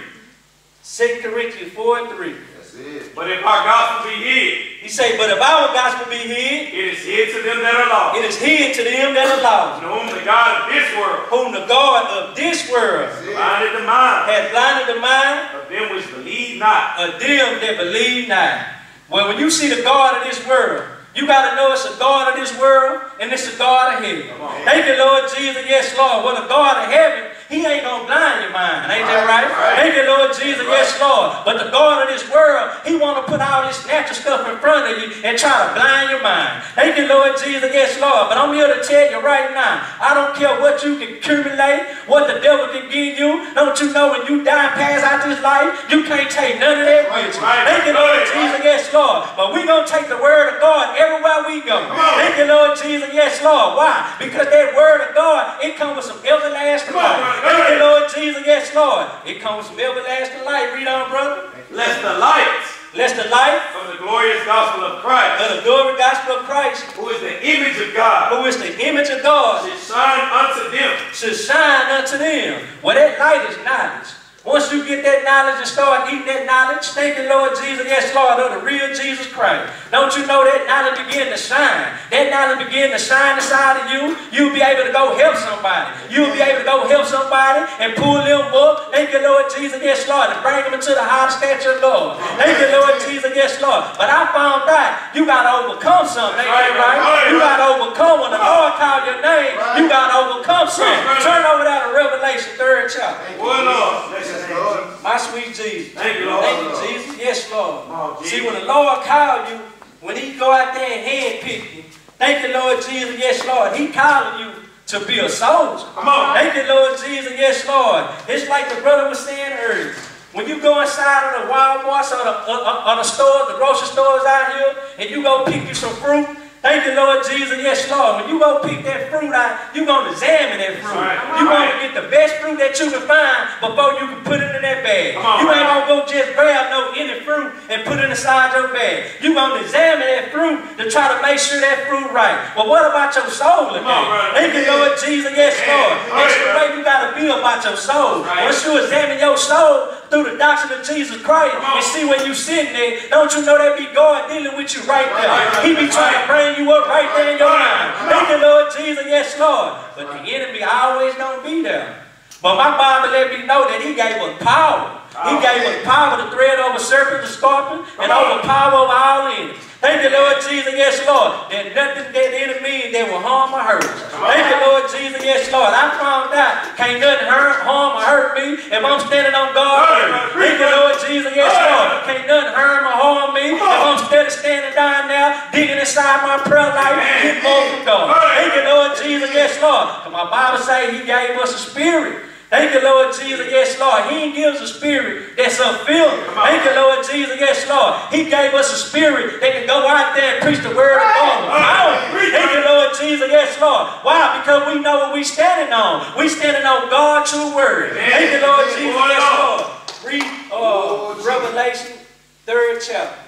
E: 2 Corinthians 4 and 3.
A: That's it.
C: But if our gospel be hid,
E: He say, but if our gospel be hid,
C: it is hid to them that are lost,
E: it is hid to them that are lost,
C: to whom the God of this world
E: whom the God of this world
A: That's it.
C: blinded the mind
E: hath blinded the mind
C: of them which believe not.
E: of them that believe not. Well, when you see the God of this world, you got to know it's a God of this world and it's a God of heaven. Thank you, Lord Jesus. Yes, Lord. Well, the God of heaven, He ain't going to blind your mind. Ain't that right?
A: Right, right.
E: Thank you, Lord Jesus. Yes, Lord. But the God of this world, He want to put all this natural stuff in front of you and try to blind your mind. Thank you, Lord Jesus. Yes, Lord. But I'm here to tell you right now, I don't care what you can accumulate, what the devil can give you. Don't you know when you die and pass out this life, you can't take none of that with you.
C: Right,
E: Thank you, Lord
C: right,
E: Jesus.
C: right.
E: Yes, Lord. But we're going to take the word of God everywhere we go. Thank you, Lord Jesus. Yes, Lord. Why? Because that word of God, it comes with some everlasting life. You, Lord Jesus. Yes, Lord. It comes from everlasting light. Read on, brother.
C: Lest the light
E: Lest the light.
C: of the glorious gospel of Christ,
E: of the glory gospel of Christ,
C: who is the image of God,
E: who is the image of God,
C: should shine unto them.
E: should shine unto them. Well, that light is knowledge. Once you get that knowledge and start eating that knowledge, thank you, Lord Jesus, yes, Lord, of the real Jesus Christ. Don't you know that knowledge begin to shine? That knowledge begin to shine inside of you. You'll be able to go help somebody. You'll be able to go help somebody and pull them up. Thank you, Lord Jesus, yes, Lord, and bring them into the high stature of Lord. Thank you, Lord Jesus, yes, Lord. But I found out you got to overcome something, ain't
C: Right,
E: You got to overcome when the Lord call your name. You got to overcome something.
C: Right, right.
E: Turn over that to Revelation, third chapter.
C: Oh, Lord. Bless
A: Yes,
C: your
A: Lord.
C: name.
E: My sweet Jesus.
C: Thank you, Lord.
E: Thank you, Jesus. Yes, Lord.
C: Oh,
E: See, when the Lord called you, when He go out there and handpick you, thank you, Lord Jesus. Yes, Lord. He calling you to be a soldier.
C: Come on.
E: Thank you, Lord Jesus. Yes, Lord. It's like the brother was saying earlier. When you go inside of the Walmarts or the, uh, uh, or the stores, the grocery stores out here, and you go pick you some fruit, thank you, Lord Jesus. Yes, Lord. When you go pick that fruit out, you going to examine that fruit.
C: Right.
E: You going to get the best fruit that you can find before you can put it in that bag.
C: On,
E: you ain't
C: right.
E: going to go just grab no any fruit and put it inside your bag. You going to examine that fruit to try to make sure that fruit right. Well, what about your soul
C: Come on.
E: Thank you, Lord Jesus. Yes,
C: Yeah.
E: Lord. That's the way you got to be about your soul.
C: Right.
E: Once you examine your soul through the doctrine of Jesus Christ and see where you sitting there, don't you know that be God dealing with you right there? He be trying to bring you up right there in your mind. Thank you, Lord Jesus. Yes, Lord. But the enemy always don't be there. But my Bible let me know that he gave us power. He gave us power to tread over serpents and scorpions and over power over all enemies. Thank you, Lord Jesus. Yes, Lord. That nothing that the enemy that will harm or hurt us. Thank you, Lord Jesus. Yes, Lord. I found out can't nothing hurt, harm, or hurt me if I'm standing on God's word. Thank you, Lord Jesus. Yes, Lord. Can't nothing harm or harm me if I'm steady standing down now, digging inside my prayer life, getting more from God. Thank you, Lord Jesus. Yes, Lord. my Bible say He gave us a spirit. Thank you, Lord Jesus. Yes, Lord. He gives a spirit that's fear. Thank you, Lord Jesus. Yes, Lord. He gave us a spirit that can go out there and preach the word of God. power.
C: Right.
E: Thank you, Lord Jesus. Yes, Lord. Why? Because we know what we're standing on. We're standing on God's true word.
C: Amen.
E: Thank you, Lord Jesus. Yes,
C: Lord.
E: Read uh. Revelation, third chapter.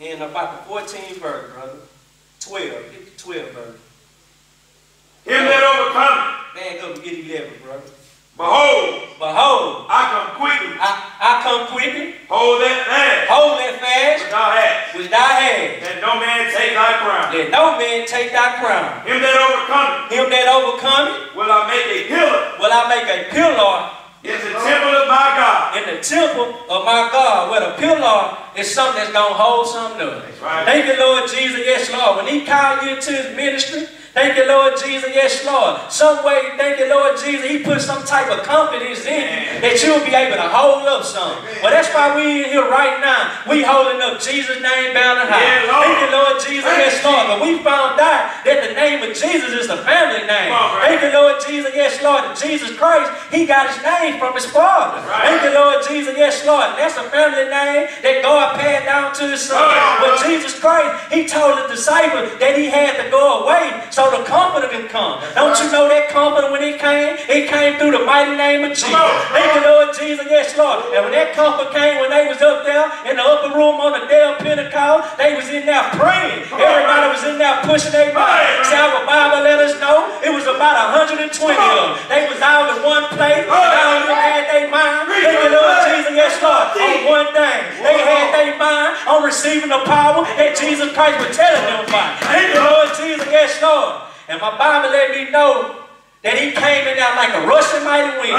E: In about the 14th verse, brother. 12. Get the 12 verse.
C: Him that overcometh,
E: Up and get 11, brother.
C: behold,
E: Behold,
C: I come quickly.
E: I, I come quickly.
C: Hold that fast,
E: Hold that fast
C: which thou hast,
E: which thou hast.
C: that no man take thy crown.
E: Let no man take thy crown.
C: Him that overcometh,
E: Him that overcometh
C: will I make a pillar
E: will I make a pillar
C: in the temple of my God.
E: in the temple of my God. Where the pillar is something that's going to hold something up.
C: right.
E: Thank you, Lord Jesus. Yes, Lord. When he called you into his ministry, Thank you, Lord Jesus. Yes, Lord. Some way, thank you, Lord Jesus. He put some type of confidence in you that you'll be able to hold up some. Well, that's why we in here right now. We holding up Jesus' name bound and high.
C: Yeah, Lord.
E: Thank you, Lord Jesus. Yes, Lord. But we found out that the name of Jesus is the family name.
C: On, right.
E: Thank you, Lord Jesus. Yes, Lord. And Jesus Christ, he got his name from his father.
C: Right.
E: Thank you, Lord Jesus. Yes, Lord. And that's a family name that God passed down to his son.
C: Right.
E: But Jesus Christ, he told the disciples that he had to go away so the comforter can come. Don't you know that comforter when he came? He came through the mighty name of Jesus.
C: Come on.
E: Thank you, Lord Jesus. Yes, Lord. And when that comfort came, when they was up there in the upper room on the day of Pentecost, they was in there praying. Everybody was in there pushing their mind. See how the Bible let us know? It was about 120 of them. They was all in one place. All them had their mind. Thank you, Lord Jesus. Yes, Lord. On one thing. They had their mind on receiving the power that Jesus Christ was telling them about. Thank you, Lord Jesus. Yes, Lord. And my Bible let me know that he came in there like a rushing mighty wind.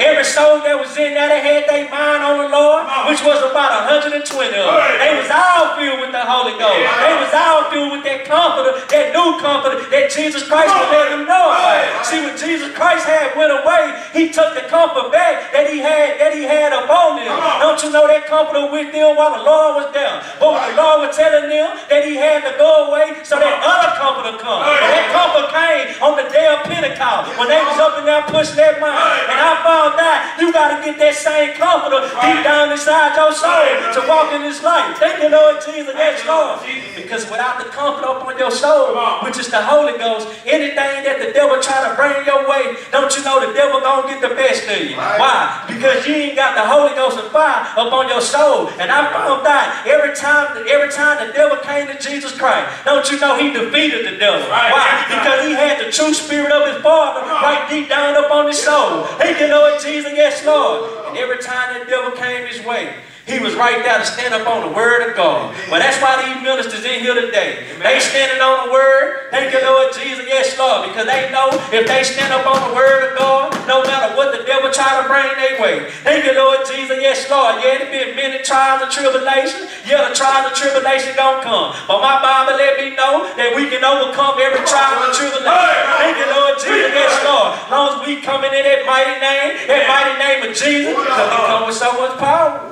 E: Every soul that was in there, they had their mind on the Lord, which was about 120 of them. They was all filled with the Holy Ghost. They was all filled with that comforter, that new comforter that Jesus Christ would let them know about. See, when Jesus Christ had went away, he took the comfort back that he had that he had upon them. Don't you know that comforter with them while the Lord was there? But when the Lord was telling them that he had to go away so that other comforter come. That comfort came on the day of Pentecost when they was up in there pushing that mind. And I found out you got to get that same comforter deep down inside your soul to walk in this life. Thank you, Lord Jesus. That's Lord. Because without the comfort upon your soul, which is the Holy Ghost, anything that the devil try to bring your way, don't you know the devil gonna get the best of you? Why? Because you ain't got the Holy Ghost and fire upon your soul. And I found out every time, every time the devil came to Jesus Christ, don't you know he defeated the devil?
C: Right.
E: Why? Because he had the true spirit of his Father right deep down up on his soul. Thank know Lord Jesus. Yes, Lord. And every time the devil came his way, he was right there to stand up on the word of God. Well, that's why these ministers in here today. They standing on the word. Thank you, Lord Jesus. Yes, Lord. Because they know if they stand up on the word of God, no matter what the devil try to bring their way. Thank you, Lord Jesus. Yes, Lord. Yeah, there been many trials and tribulations. Yeah, the trials and tribulation gonna come. But my Bible let me know that we can overcome every trial and tribulation. Thank you, Lord Jesus. Yes, Lord. As long as we coming in that mighty name, that mighty name of Jesus, because it come with so much power.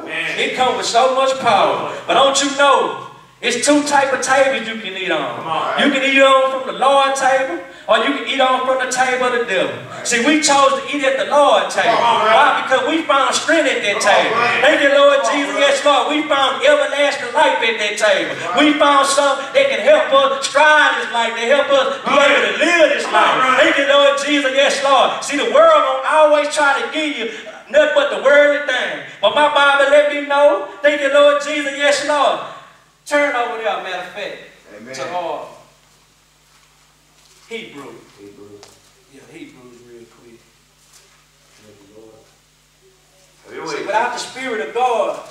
E: It come with so much power. But don't you know, it's two type of tables you can eat on. You can eat on from the Lord table, or you can eat on from the table of the devil. See, we chose to eat at the Lord table. Why? Because we found strength at that table. Thank you, Lord Jesus. Yes, Lord. We found everlasting life at that table. We found something that can help us strive this life, that help us be able to live this life. Thank you, Lord Jesus. Yes, Lord. See, the world will always try to give you nothing but the worldly thing. But my Bible let me know. Thank you, Lord Jesus. Yes, Lord. Turn over there, matter of fact,
C: Amen.
E: to uh, Hebrew. Yeah, Hebrews real quick. See, without the Spirit of God,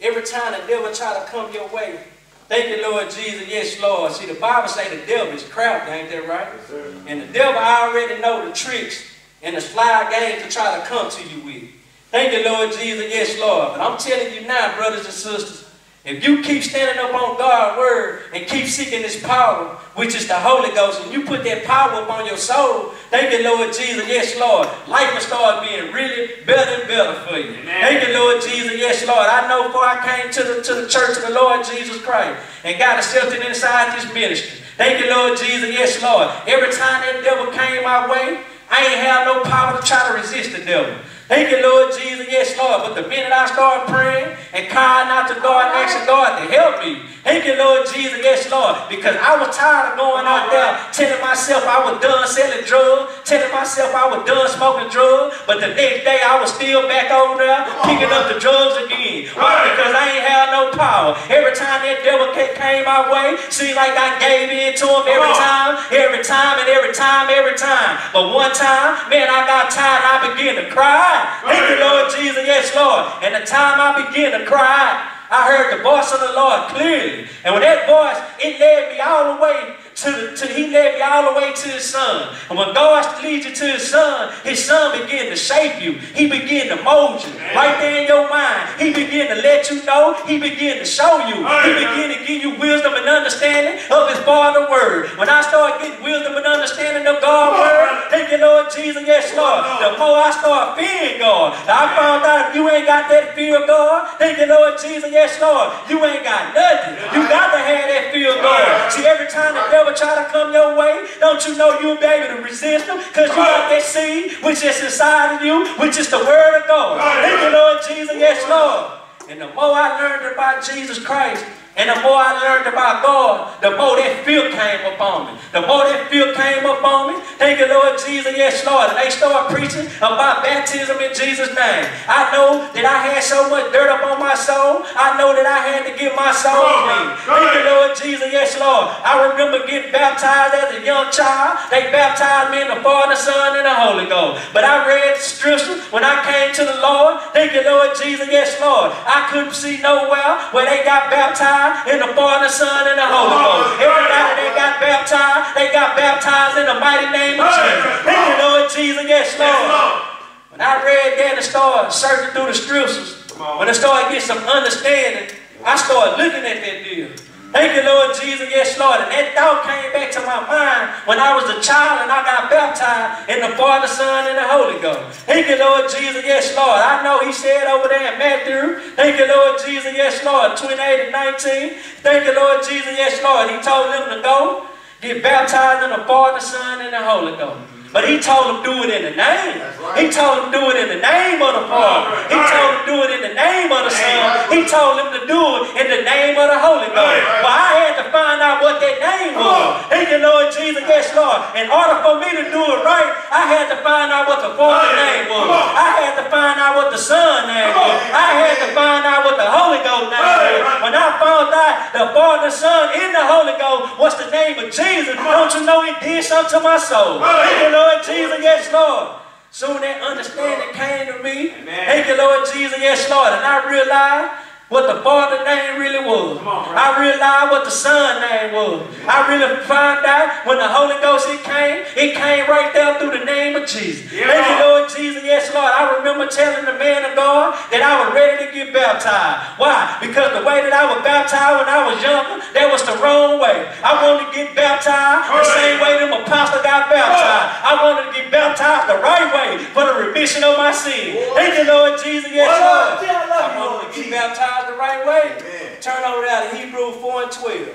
E: every time the devil try to come your way, thank you, Lord Jesus. Yes, Lord. See, the Bible say the devil is crafty, ain't that right? Yes, And the devil already know the tricks and the fly game to try to come to you with. Thank you, Lord Jesus. Yes, Lord. But I'm telling you now, brothers and sisters, if you keep standing up on God's word and keep seeking His power, which is the Holy Ghost, and you put that power upon your soul, thank you, Lord Jesus. Yes, Lord. Life will start being really better and better for you. Thank you, Lord Jesus. Yes, Lord. I know before I came to the, to the church of the Lord Jesus Christ and got accepted inside this ministry. Thank you, Lord Jesus. Yes, Lord. Every time that devil came my way, I ain't have no power to try to resist the devil. Thank you, Lord Jesus. Yes, Lord. But the minute I started praying and crying out to God and asking God to help me, thank you, Lord Jesus. Yes, Lord. Because I was tired of going out there telling myself I was done selling drugs, telling myself I was done smoking drugs, but the next day I was still back over there picking up the drugs again. Why? Because I ain't had no power. Every time that devil came my way, seemed like I gave in to him every time, every time, and every time, every time. But one time, man, I got tired and I began to cry. Thank you, Lord Jesus. Yes, Lord. And the time I began to cry, I heard the voice of the Lord clearly. And with that voice, it led me all the way to the, to, he led me all the way to his son. And when God leads you to his son, his son began to shape you. He began to mold you. Right there in your mind. He began to let you know. He began to show you. He began to give you wisdom and understanding of his father word. When I start getting wisdom and understanding of God's word, thank you, Lord Jesus, yes, Lord. The more I start fearing God. I found out if you ain't got that fear of God, thank you, Lord Jesus, yes, Lord. You ain't got nothing. You got to have that fear of God. See, every time the devil try to come your way, don't you know you'll be able to resist him? Because you got that seed which is inside of you, which is the word of God. Thank you, Lord Jesus, yes, Lord. And the more I learned about Jesus Christ, and the more I learned about God, the more that fear came upon me. The more that fear came upon me, thank you, Lord Jesus, yes, Lord. And they started preaching about baptism in Jesus' name. I know that I had so much dirt up on my soul. I know that I had to get my soul clean. Thank you, Lord Jesus, yes, Lord. I remember getting baptized as a young child. They baptized me in the Father, Son, and the Holy Ghost. But I read the scripture when I came to the Lord. Thank you, Lord Jesus, yes, Lord. I couldn't see nowhere where they got baptized in the Father, Son, and the Holy Ghost. Everybody that got baptized, they got baptized in the mighty name of Jesus. Thank you, Lord Jesus, yes, Lord. When I read that and started searching through the scriptures, when I started getting some understanding, I started looking at that deal. Thank you, Lord Jesus, yes, Lord. And that thought came back to my mind when I was a child and I got baptized in the Father, Son, and the Holy Ghost. Thank you, Lord Jesus, yes, Lord. I know he said over there in Matthew, thank you, Lord Jesus, yes, Lord, 28 and 19. Thank you, Lord Jesus, yes, Lord. He told them to go, get baptized in the Father, Son, and the Holy Ghost. But he told them do it in the name. He told them do it in the name of the Father. He told them do it in the name of the Son. He told them to do it in the name of the Holy Ghost. But I had to find out what that name was. Thank you, Lord Jesus. Yes, Lord. In order for me to do it right, I had to find out what the Father's name was. I had to find out what the Son name was. I had to find out what the Holy Ghost name was. When I found out the Father, Son, and the Holy Ghost was the name of Jesus, don't you know it did something to my soul? You, Lord Jesus. Yes, Lord. Soon that understanding came to me. Thank you, Lord Jesus. Yes, Lord. And I realized what the Father name really was. I realized what the Son name was. I really found out when the Holy Ghost it came, it came right there through the name of Jesus. Thank you, Lord Jesus. Yes, Lord. I remember telling the man of God that I was ready to get baptized. Why? Because the way that I was baptized when I was younger, that was the wrong way. I wanted to get baptized the same way them apostles got baptized. I wanted to get baptized the right way for the remission of my sin. Thank you, Lord Jesus. Yes, Lord. I wanted to get baptized the right way.
A: Amen.
E: Turn over there to Hebrews 4 and 12.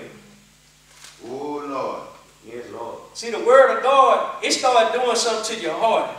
A: Oh, Lord.
E: Yes, Lord. See, the word of God, it started doing something to your heart.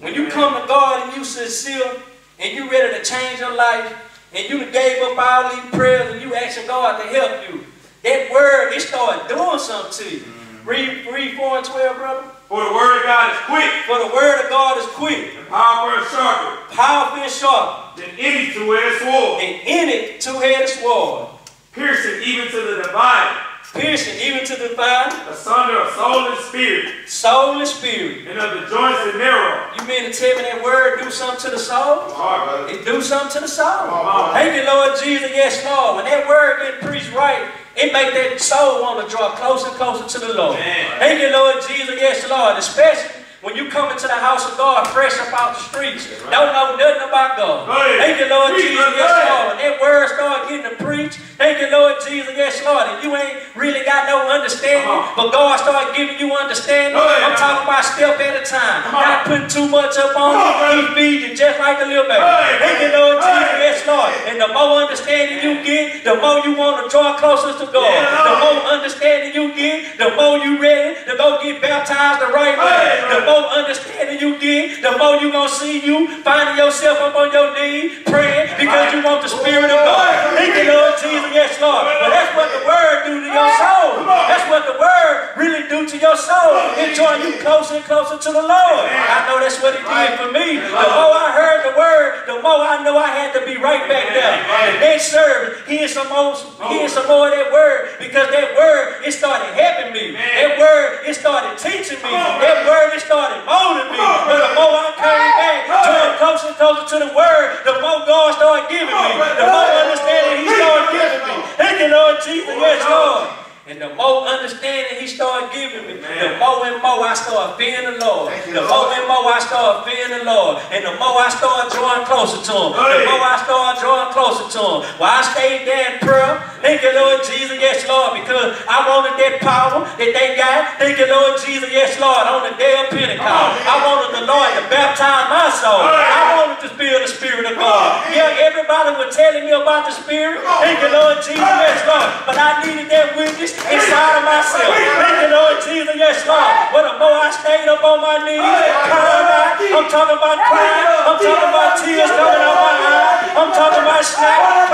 E: When you come to God and you sincere and you ready to change your life and you gave up all these prayers and you asking God to help you, that word, it started doing something to you. Mm. Read, read 4 and 12, brother.
G: For the word of God is quick
E: For the word of God is quick,
G: and powerful and sharper
E: powerful and sharp,
G: than any two-edged sword,
E: and in it two-headed sword,
G: piercing even to the dividing,
E: piercing even to the divine
G: asunder of soul and spirit,
E: soul and spirit.
G: and of the joints and marrow.
E: You mean to tell me that word do something to the soul?
A: Right.
E: It do something to the soul. Thank you, Lord Jesus. Yes, Lord. When that word get preached right, it make that soul want to draw closer and closer to the Lord.
G: Amen.
E: Thank you, Lord Jesus. Yes, Lord. Especially when you come into the house of God fresh up out the streets, don't know nothing about God.
G: Right.
E: Thank you, Lord
G: Preach,
E: Jesus. Yes. Lord. When that word start getting to preach, thank you, Lord Jesus. Yes, Lord. And you ain't really got no understanding,
G: Come on.
E: but God start giving you understanding.
G: Right.
E: I'm talking about step at a time.
G: Come on.
E: Not putting too much up on you. He
G: brother.
E: feed you just like a little baby.
G: Right.
E: Thank you, Lord
G: Right.
E: Jesus. Yes, Lord. And the more understanding you get, the more you want to draw closer to God.
G: Yeah,
E: the more understanding you get, the more you ready to go get baptized the right way. The
G: right.
E: More understanding you get, the more you gonna see you finding yourself up on your knees praying because you want the Spirit of God. Thank you, Lord Jesus. Yes, Lord. But that's what the Word do to your soul. That's what the Word really do to your soul. It draw you closer and closer to the Lord. I know that's what it did for me. The more I heard the Word, the more I know I had to be right back there. The next service, hear some more, hear some more of that Word because that Word it started helping me. That Word it started teaching me. That Word it started molding me. But the more I came back, drawing closer and closer to the Word, the more God started giving me. The more understanding He started giving me. Thank you, Lord Jesus. Yes, Lord. And the more understanding He started giving me, the more and more I start fearing the Lord.
A: You,
E: The
A: Lord.
E: more and more I start fearing the Lord. And the more I start drawing closer to Him. The more I start drawing closer to Him. While I stayed there in prayer, thank you, Lord Jesus, yes, Lord, because I wanted that power that they got. Thank you, Lord Jesus, yes, Lord, on the day of Pentecost. I wanted the Lord to baptize my soul. I wanted to feel the Spirit of God. Yeah, everybody was telling me about the Spirit. Thank you, Lord Jesus, yes, Lord. But I needed that witness inside of myself. Thank you, Lord Jesus, yes, Lord. Well, the more I stayed up on my knees, crying out, I'm talking about crying. I'm talking about tears coming out my eyes. I'm talking about snot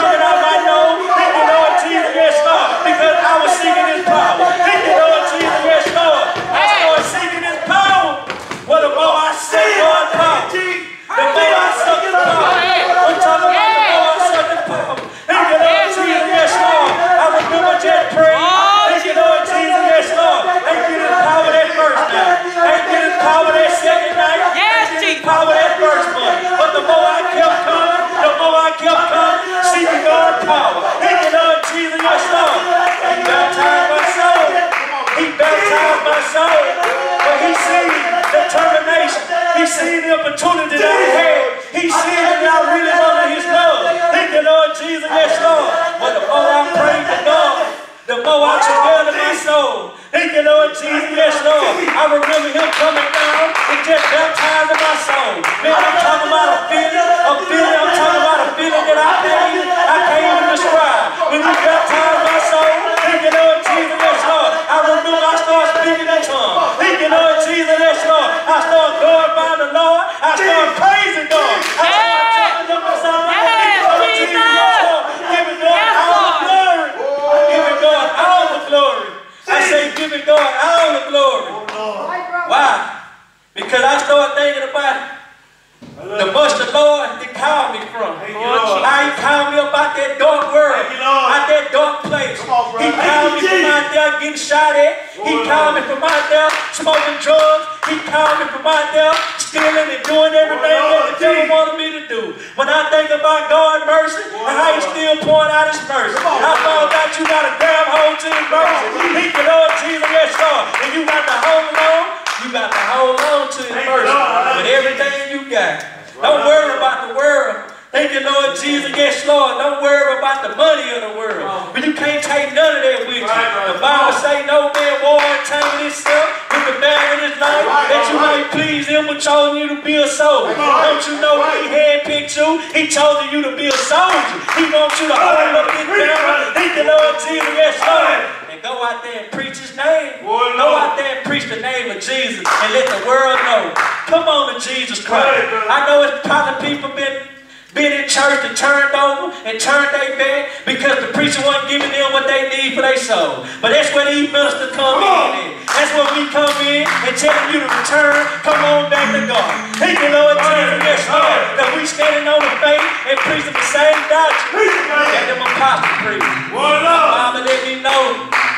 E: please him who chose you to be a soldier. Don't you know when he handpicked you? He chose you to be a soldier. He wants you to hold up his banner. Thank you, Lord Jesus. Yes, Lord. And go out there and preach his name. Go out there and preach the name of Jesus and let the world know. Come on to Jesus Christ. I know it's probably people been been in church and turned over and turned their back because the preacher wasn't giving them what they need for their soul. But that's where these ministers come
G: on.
E: in. at. That's where we come in and telling you to return. Come on back to God. Thank you, Lord Jesus. Yes, Lord. That we standing on the faith and preaching the same doctrine that them apostles preach. Mama let me know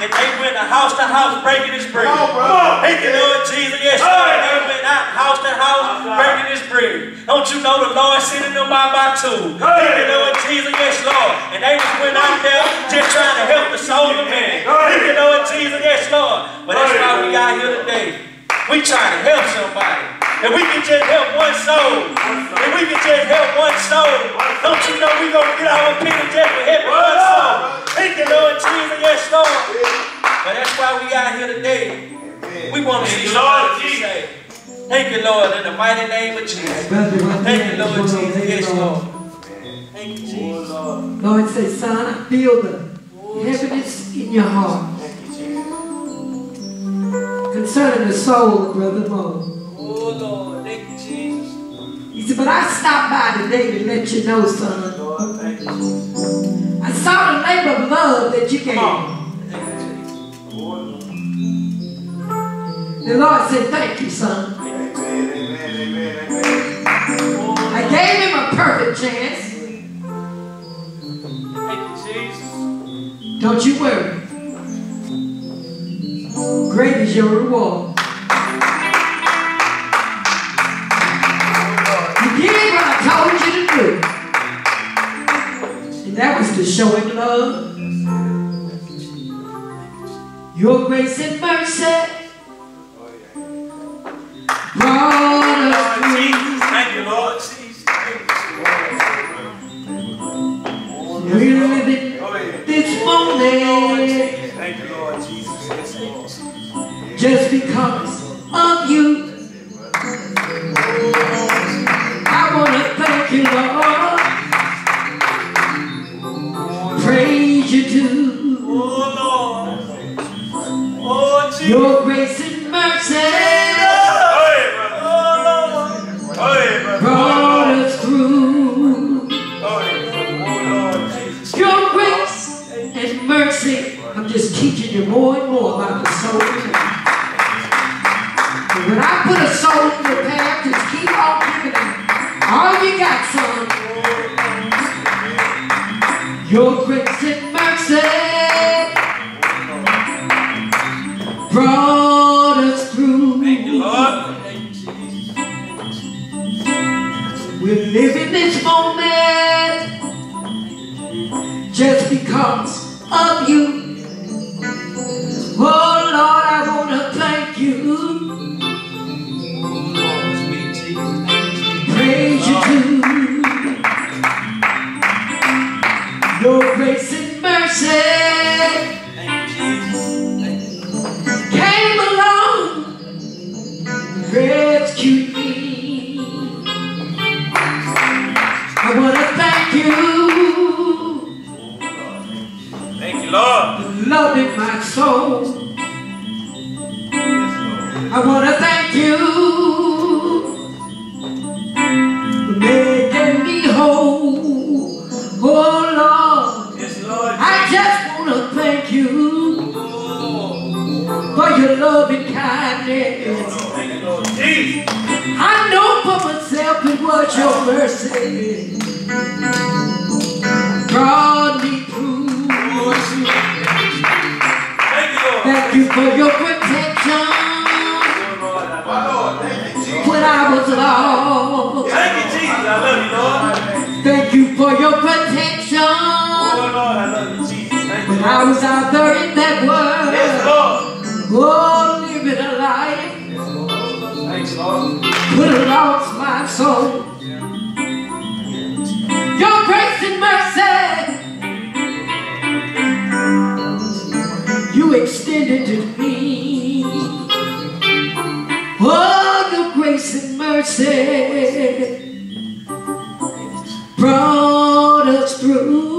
E: that they went house to house breaking his bread.
A: Come on, brother.
E: Thank you, Lord Jesus. Yes, Lord. They went out house to house breaking his bread. Don't you know the Lord sending them by by two? Thank you, Lord Jesus. Yes, Lord. And they just went out there just trying to help the soul of man. Thank you, Lord Jesus. Yes, Lord. But that's why we out here today. We trying to help somebody. If we can just help one soul, if we can just help one soul, don't you know we gonna get our opinion just for helping one soul? Thank you, Lord Jesus. Yes, Lord. But that's why we out here today. We want to see
G: Lord Jesus.
E: saved. Thank you, Lord, in the mighty name of Jesus. Thank you, Lord
B: I just wanna
E: Jesus. Yes. Lord. Thank you, Jesus.
B: Lord says, son, I feel the heaviness in your heart concerning the soul of Brother Mo.
E: Oh, Lord. Thank you, Jesus.
B: He said, but I stopped by today to let you know, son.
E: Lord, thank you, Jesus.
B: I saw the labor of love that you gave.
E: Thank you, oh,
B: The Lord said, thank you, son.
A: Amen, amen, amen, amen.
B: I gave him a perfect chance.
E: Thank you, Jesus.
B: Don't you worry. Great is your reward. You did what I told you to do. And that was to show him love. Your grace and mercy. mercy brought me through.
E: Thank you,
B: for your protection when I was lost.
E: Thank you, Jesus. I love you, Lord.
B: Thank you for your protection.
E: Oh, Lord, I love you, Jesus.
B: When I was out there in that world. Oh, living a life.
E: Put
B: a Thanks, Lord. My soul your grace and mercy you extended to me. Oh, your grace and mercy brought us through.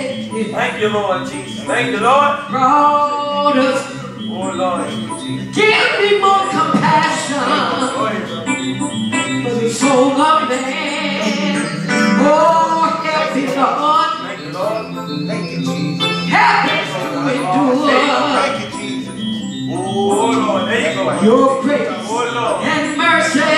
B: Thank you,
E: Lord Jesus. Thank you, Lord.
B: Brought us.
E: Oh, Lord.
B: Give me more compassion for the soul of man. Oh, help me, Lord.
E: Thank you, Lord.
C: Thank you, Jesus.
B: Help me to endure.
C: Thank you, Jesus.
E: Oh, Lord. There you go.
B: Your grace
E: oh, Lord.
B: and mercy.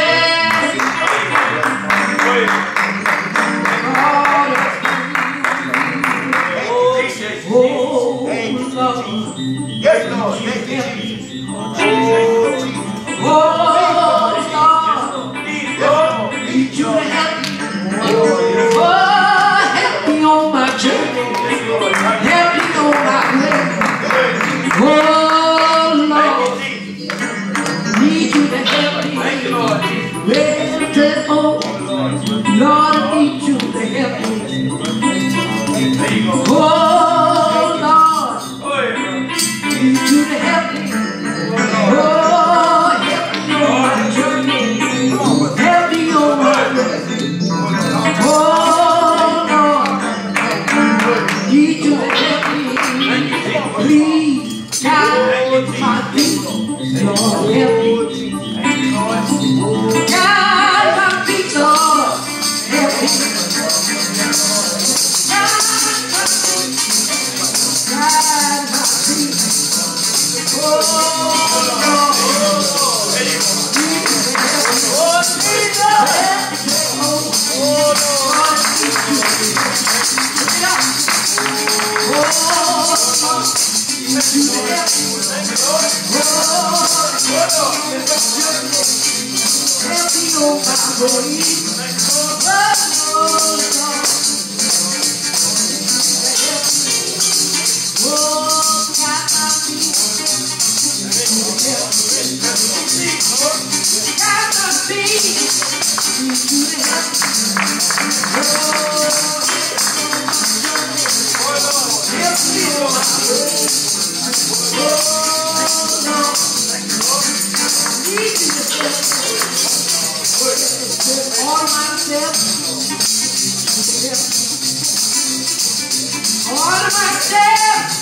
B: Myself.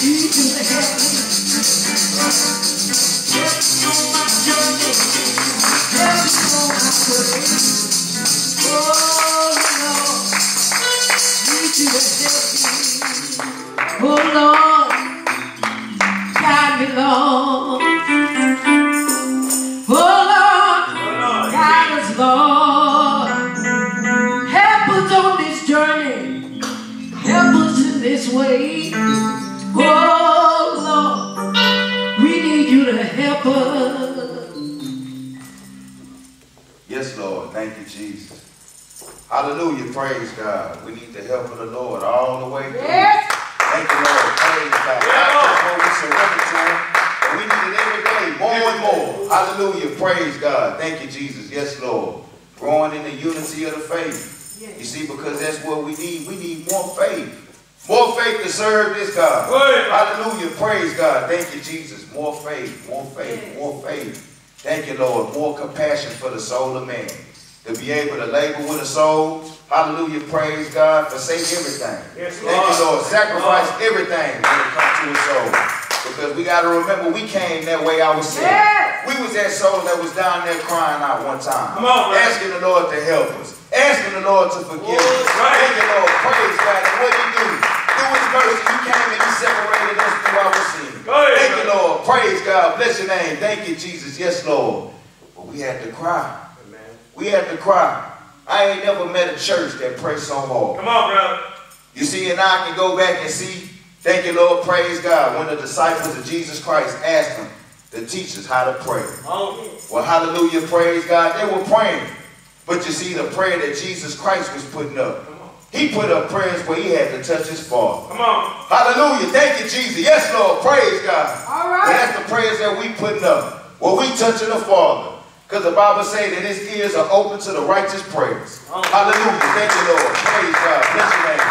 B: You can help.
A: Faith. More faith to serve this God.
G: Good.
A: Hallelujah. Praise God. Thank you, Jesus. More faith, more faith, more faith. Thank you, Lord. More compassion for the soul of man. To be able to labor with a soul. Hallelujah. Praise God. Forsake everything.
G: Yes,
A: Thank you,
G: Lord.
A: Lord. Sacrifice everything when it comes to a soul. Because we got to remember we came that way ourselves.
B: Yes.
A: We was that soul that was down there crying out one time.
G: Come on, man.
A: Asking the Lord to help us. Asking the Lord to forgive us.
G: right.
A: Thank you, Lord. Praise God. What he do? Through his mercy, he came and he separated us through our sin. Thank you. Lord. Praise God. Bless your name. Thank you, Jesus. Yes, Lord. But we had to cry. We had to cry. I ain't never met a church that prays so hard.
G: Come on, brother.
A: You see, and I can go back and see, thank you, Lord, praise God, when the disciples of Jesus Christ asked them the teachers, how to pray.
G: Oh,
A: Well, hallelujah, praise God, they were praying. But you see, the prayer that Jesus Christ was putting up, he put up prayers where he had to touch his Father.
G: come on.
A: Hallelujah, thank you, Jesus. Yes, Lord, praise God.
B: All right.
A: But that's the prayers that we putting up. Well, we touching the Father. Because the Bible says that his ears are open to the righteous prayers. Hallelujah. Thank you, Lord. Praise God. Bless your name.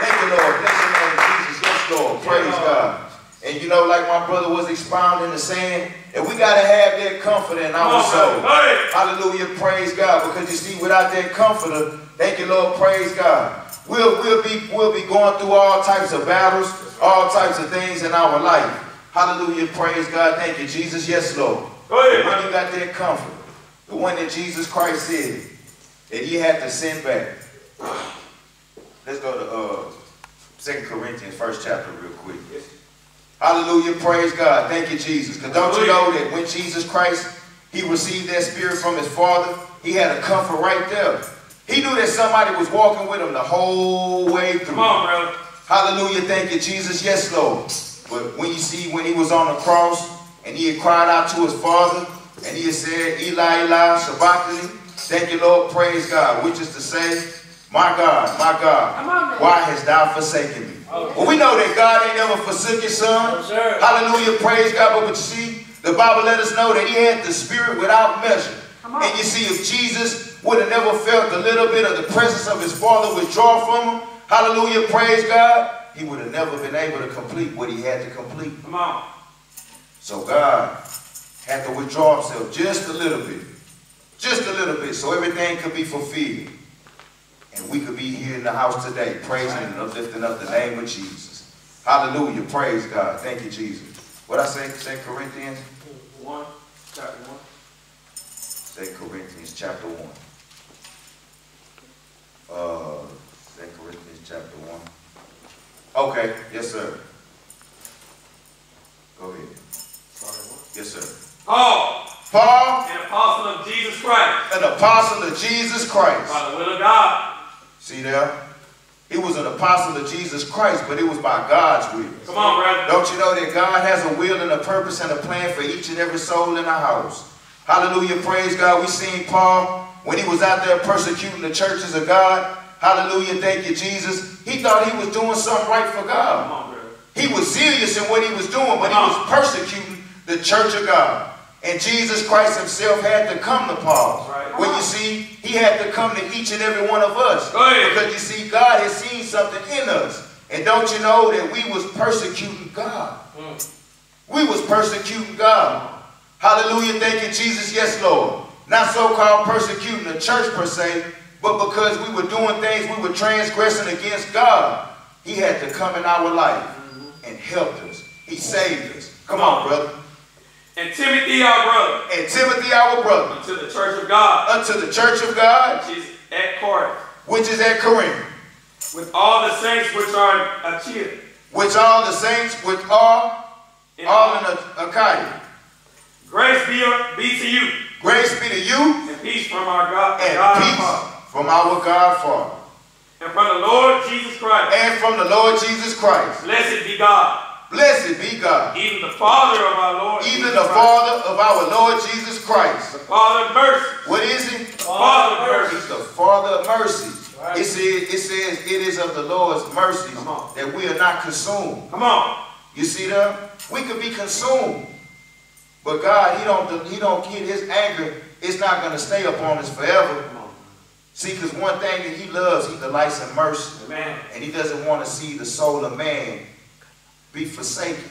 A: Thank you, Lord. Bless your name, Jesus. Yes, Lord. Praise God. And you know, like my brother was expounding and saying, that we got to have that comfort in
G: Come
A: our
G: on,
A: soul.
G: brother. Go ahead.
A: Hallelujah, praise God. Because you see, without that comforter, thank you, Lord, praise God. We'll, we'll, be, we'll be going through all types of battles, all types of things in our life. Hallelujah, praise God. Thank you, Jesus. Yes, Lord.
G: Go ahead,
A: When you got that comfort, the one that Jesus Christ said that he had to send back. Let's go to uh, 2 Corinthians, first chapter, real quick. Hallelujah, praise God. Thank you, Jesus. Because don't you know that when Jesus Christ, he received that spirit from his Father, he had a comfort right there. He knew that somebody was walking with him the whole way through.
G: Come on, brother.
A: Hallelujah. Thank you, Jesus. Yes, Lord. But when you see when he was on the cross and he had cried out to his father and he had said, Eli, Eli, Sabachthani, thank you, Lord, praise God, which is to say, my God, my God, why hast thou forsaken me? Oh, well, we know that God ain't never forsook his son. Hallelujah, praise God. But, but you see, the Bible let us know that he had the spirit without measure. And you see, if Jesus would have never felt a little bit of the presence of his Father withdraw from him, hallelujah, praise God, he would have never been able to complete what he had to complete.
G: Come on.
A: So God had to withdraw himself just a little bit, just a little bit, so everything could be fulfilled. And we could be here in the house today, praising and uplifting up the name of Jesus. Hallelujah. Praise God. Thank you, Jesus. What I say, Second Corinthians?
C: 1, chapter 1.
A: Second Corinthians chapter 1. Uh, Second Corinthians chapter 1. Okay, yes, sir. Go ahead. Yes, sir.
C: Paul,
A: Paul,
C: an apostle of Jesus Christ,
A: an apostle of Jesus Christ.
C: by the will of God.
A: See there? He was an apostle of Jesus Christ, but it was by God's will.
C: Come on, brother.
A: Don't you know that God has a will and a purpose and a plan for each and every soul in the house? Hallelujah. Praise God. We seen Paul when he was out there persecuting the churches of God. Hallelujah. Thank you, Jesus. He thought he was doing something right for God.
C: on.
A: He was serious in what he was doing, but he was persecuting the church of God. And Jesus Christ himself had to come to Paul.
C: Right.
A: Well, you see, he had to come to each and every one of us. Because you see, God has seen something in us. And don't you know that we was persecuting God? We was persecuting God. Hallelujah. Thank you, Jesus. Yes, Lord. Not so-called persecuting the church per se, but because we were doing things, we were transgressing against God. He had to come in our life and helped us. He saved us. Come on, brother.
C: And Timothy, our brother,
A: And Timothy, our brother,
C: unto the church of God,
A: unto the church of God,
C: which is at Corinth,
A: which is at Corinth,
C: with all the saints which are in Achaia,
A: which all the saints, which are
C: in
A: all in Achaia.
C: Grace be, be to you,
A: Grace be to you
C: and peace from our God,
A: and
C: God our
A: peace
C: Father,
A: from our God Father
C: and from the Lord Jesus Christ.
A: and from the Lord Jesus Christ.
C: Blessed be God,
A: Blessed be God,
C: even the Father of our Lord
A: even
C: Jesus
A: the
C: Christ,
A: Father of our Lord Jesus Christ.
C: the Father of mercy,
A: What is he?
C: Father of mercy.
A: He's the Father of mercy.
C: Right.
A: It says, it says it is of the Lord's
C: mercy
A: that we are not consumed.
C: Come on,
A: You see that? We could be consumed. But God, He don't He don't get His anger, it's not gonna stay upon us forever. See, because one thing that He loves, He delights in mercy.
C: Amen.
A: And He doesn't want to see the soul of man be forsaken.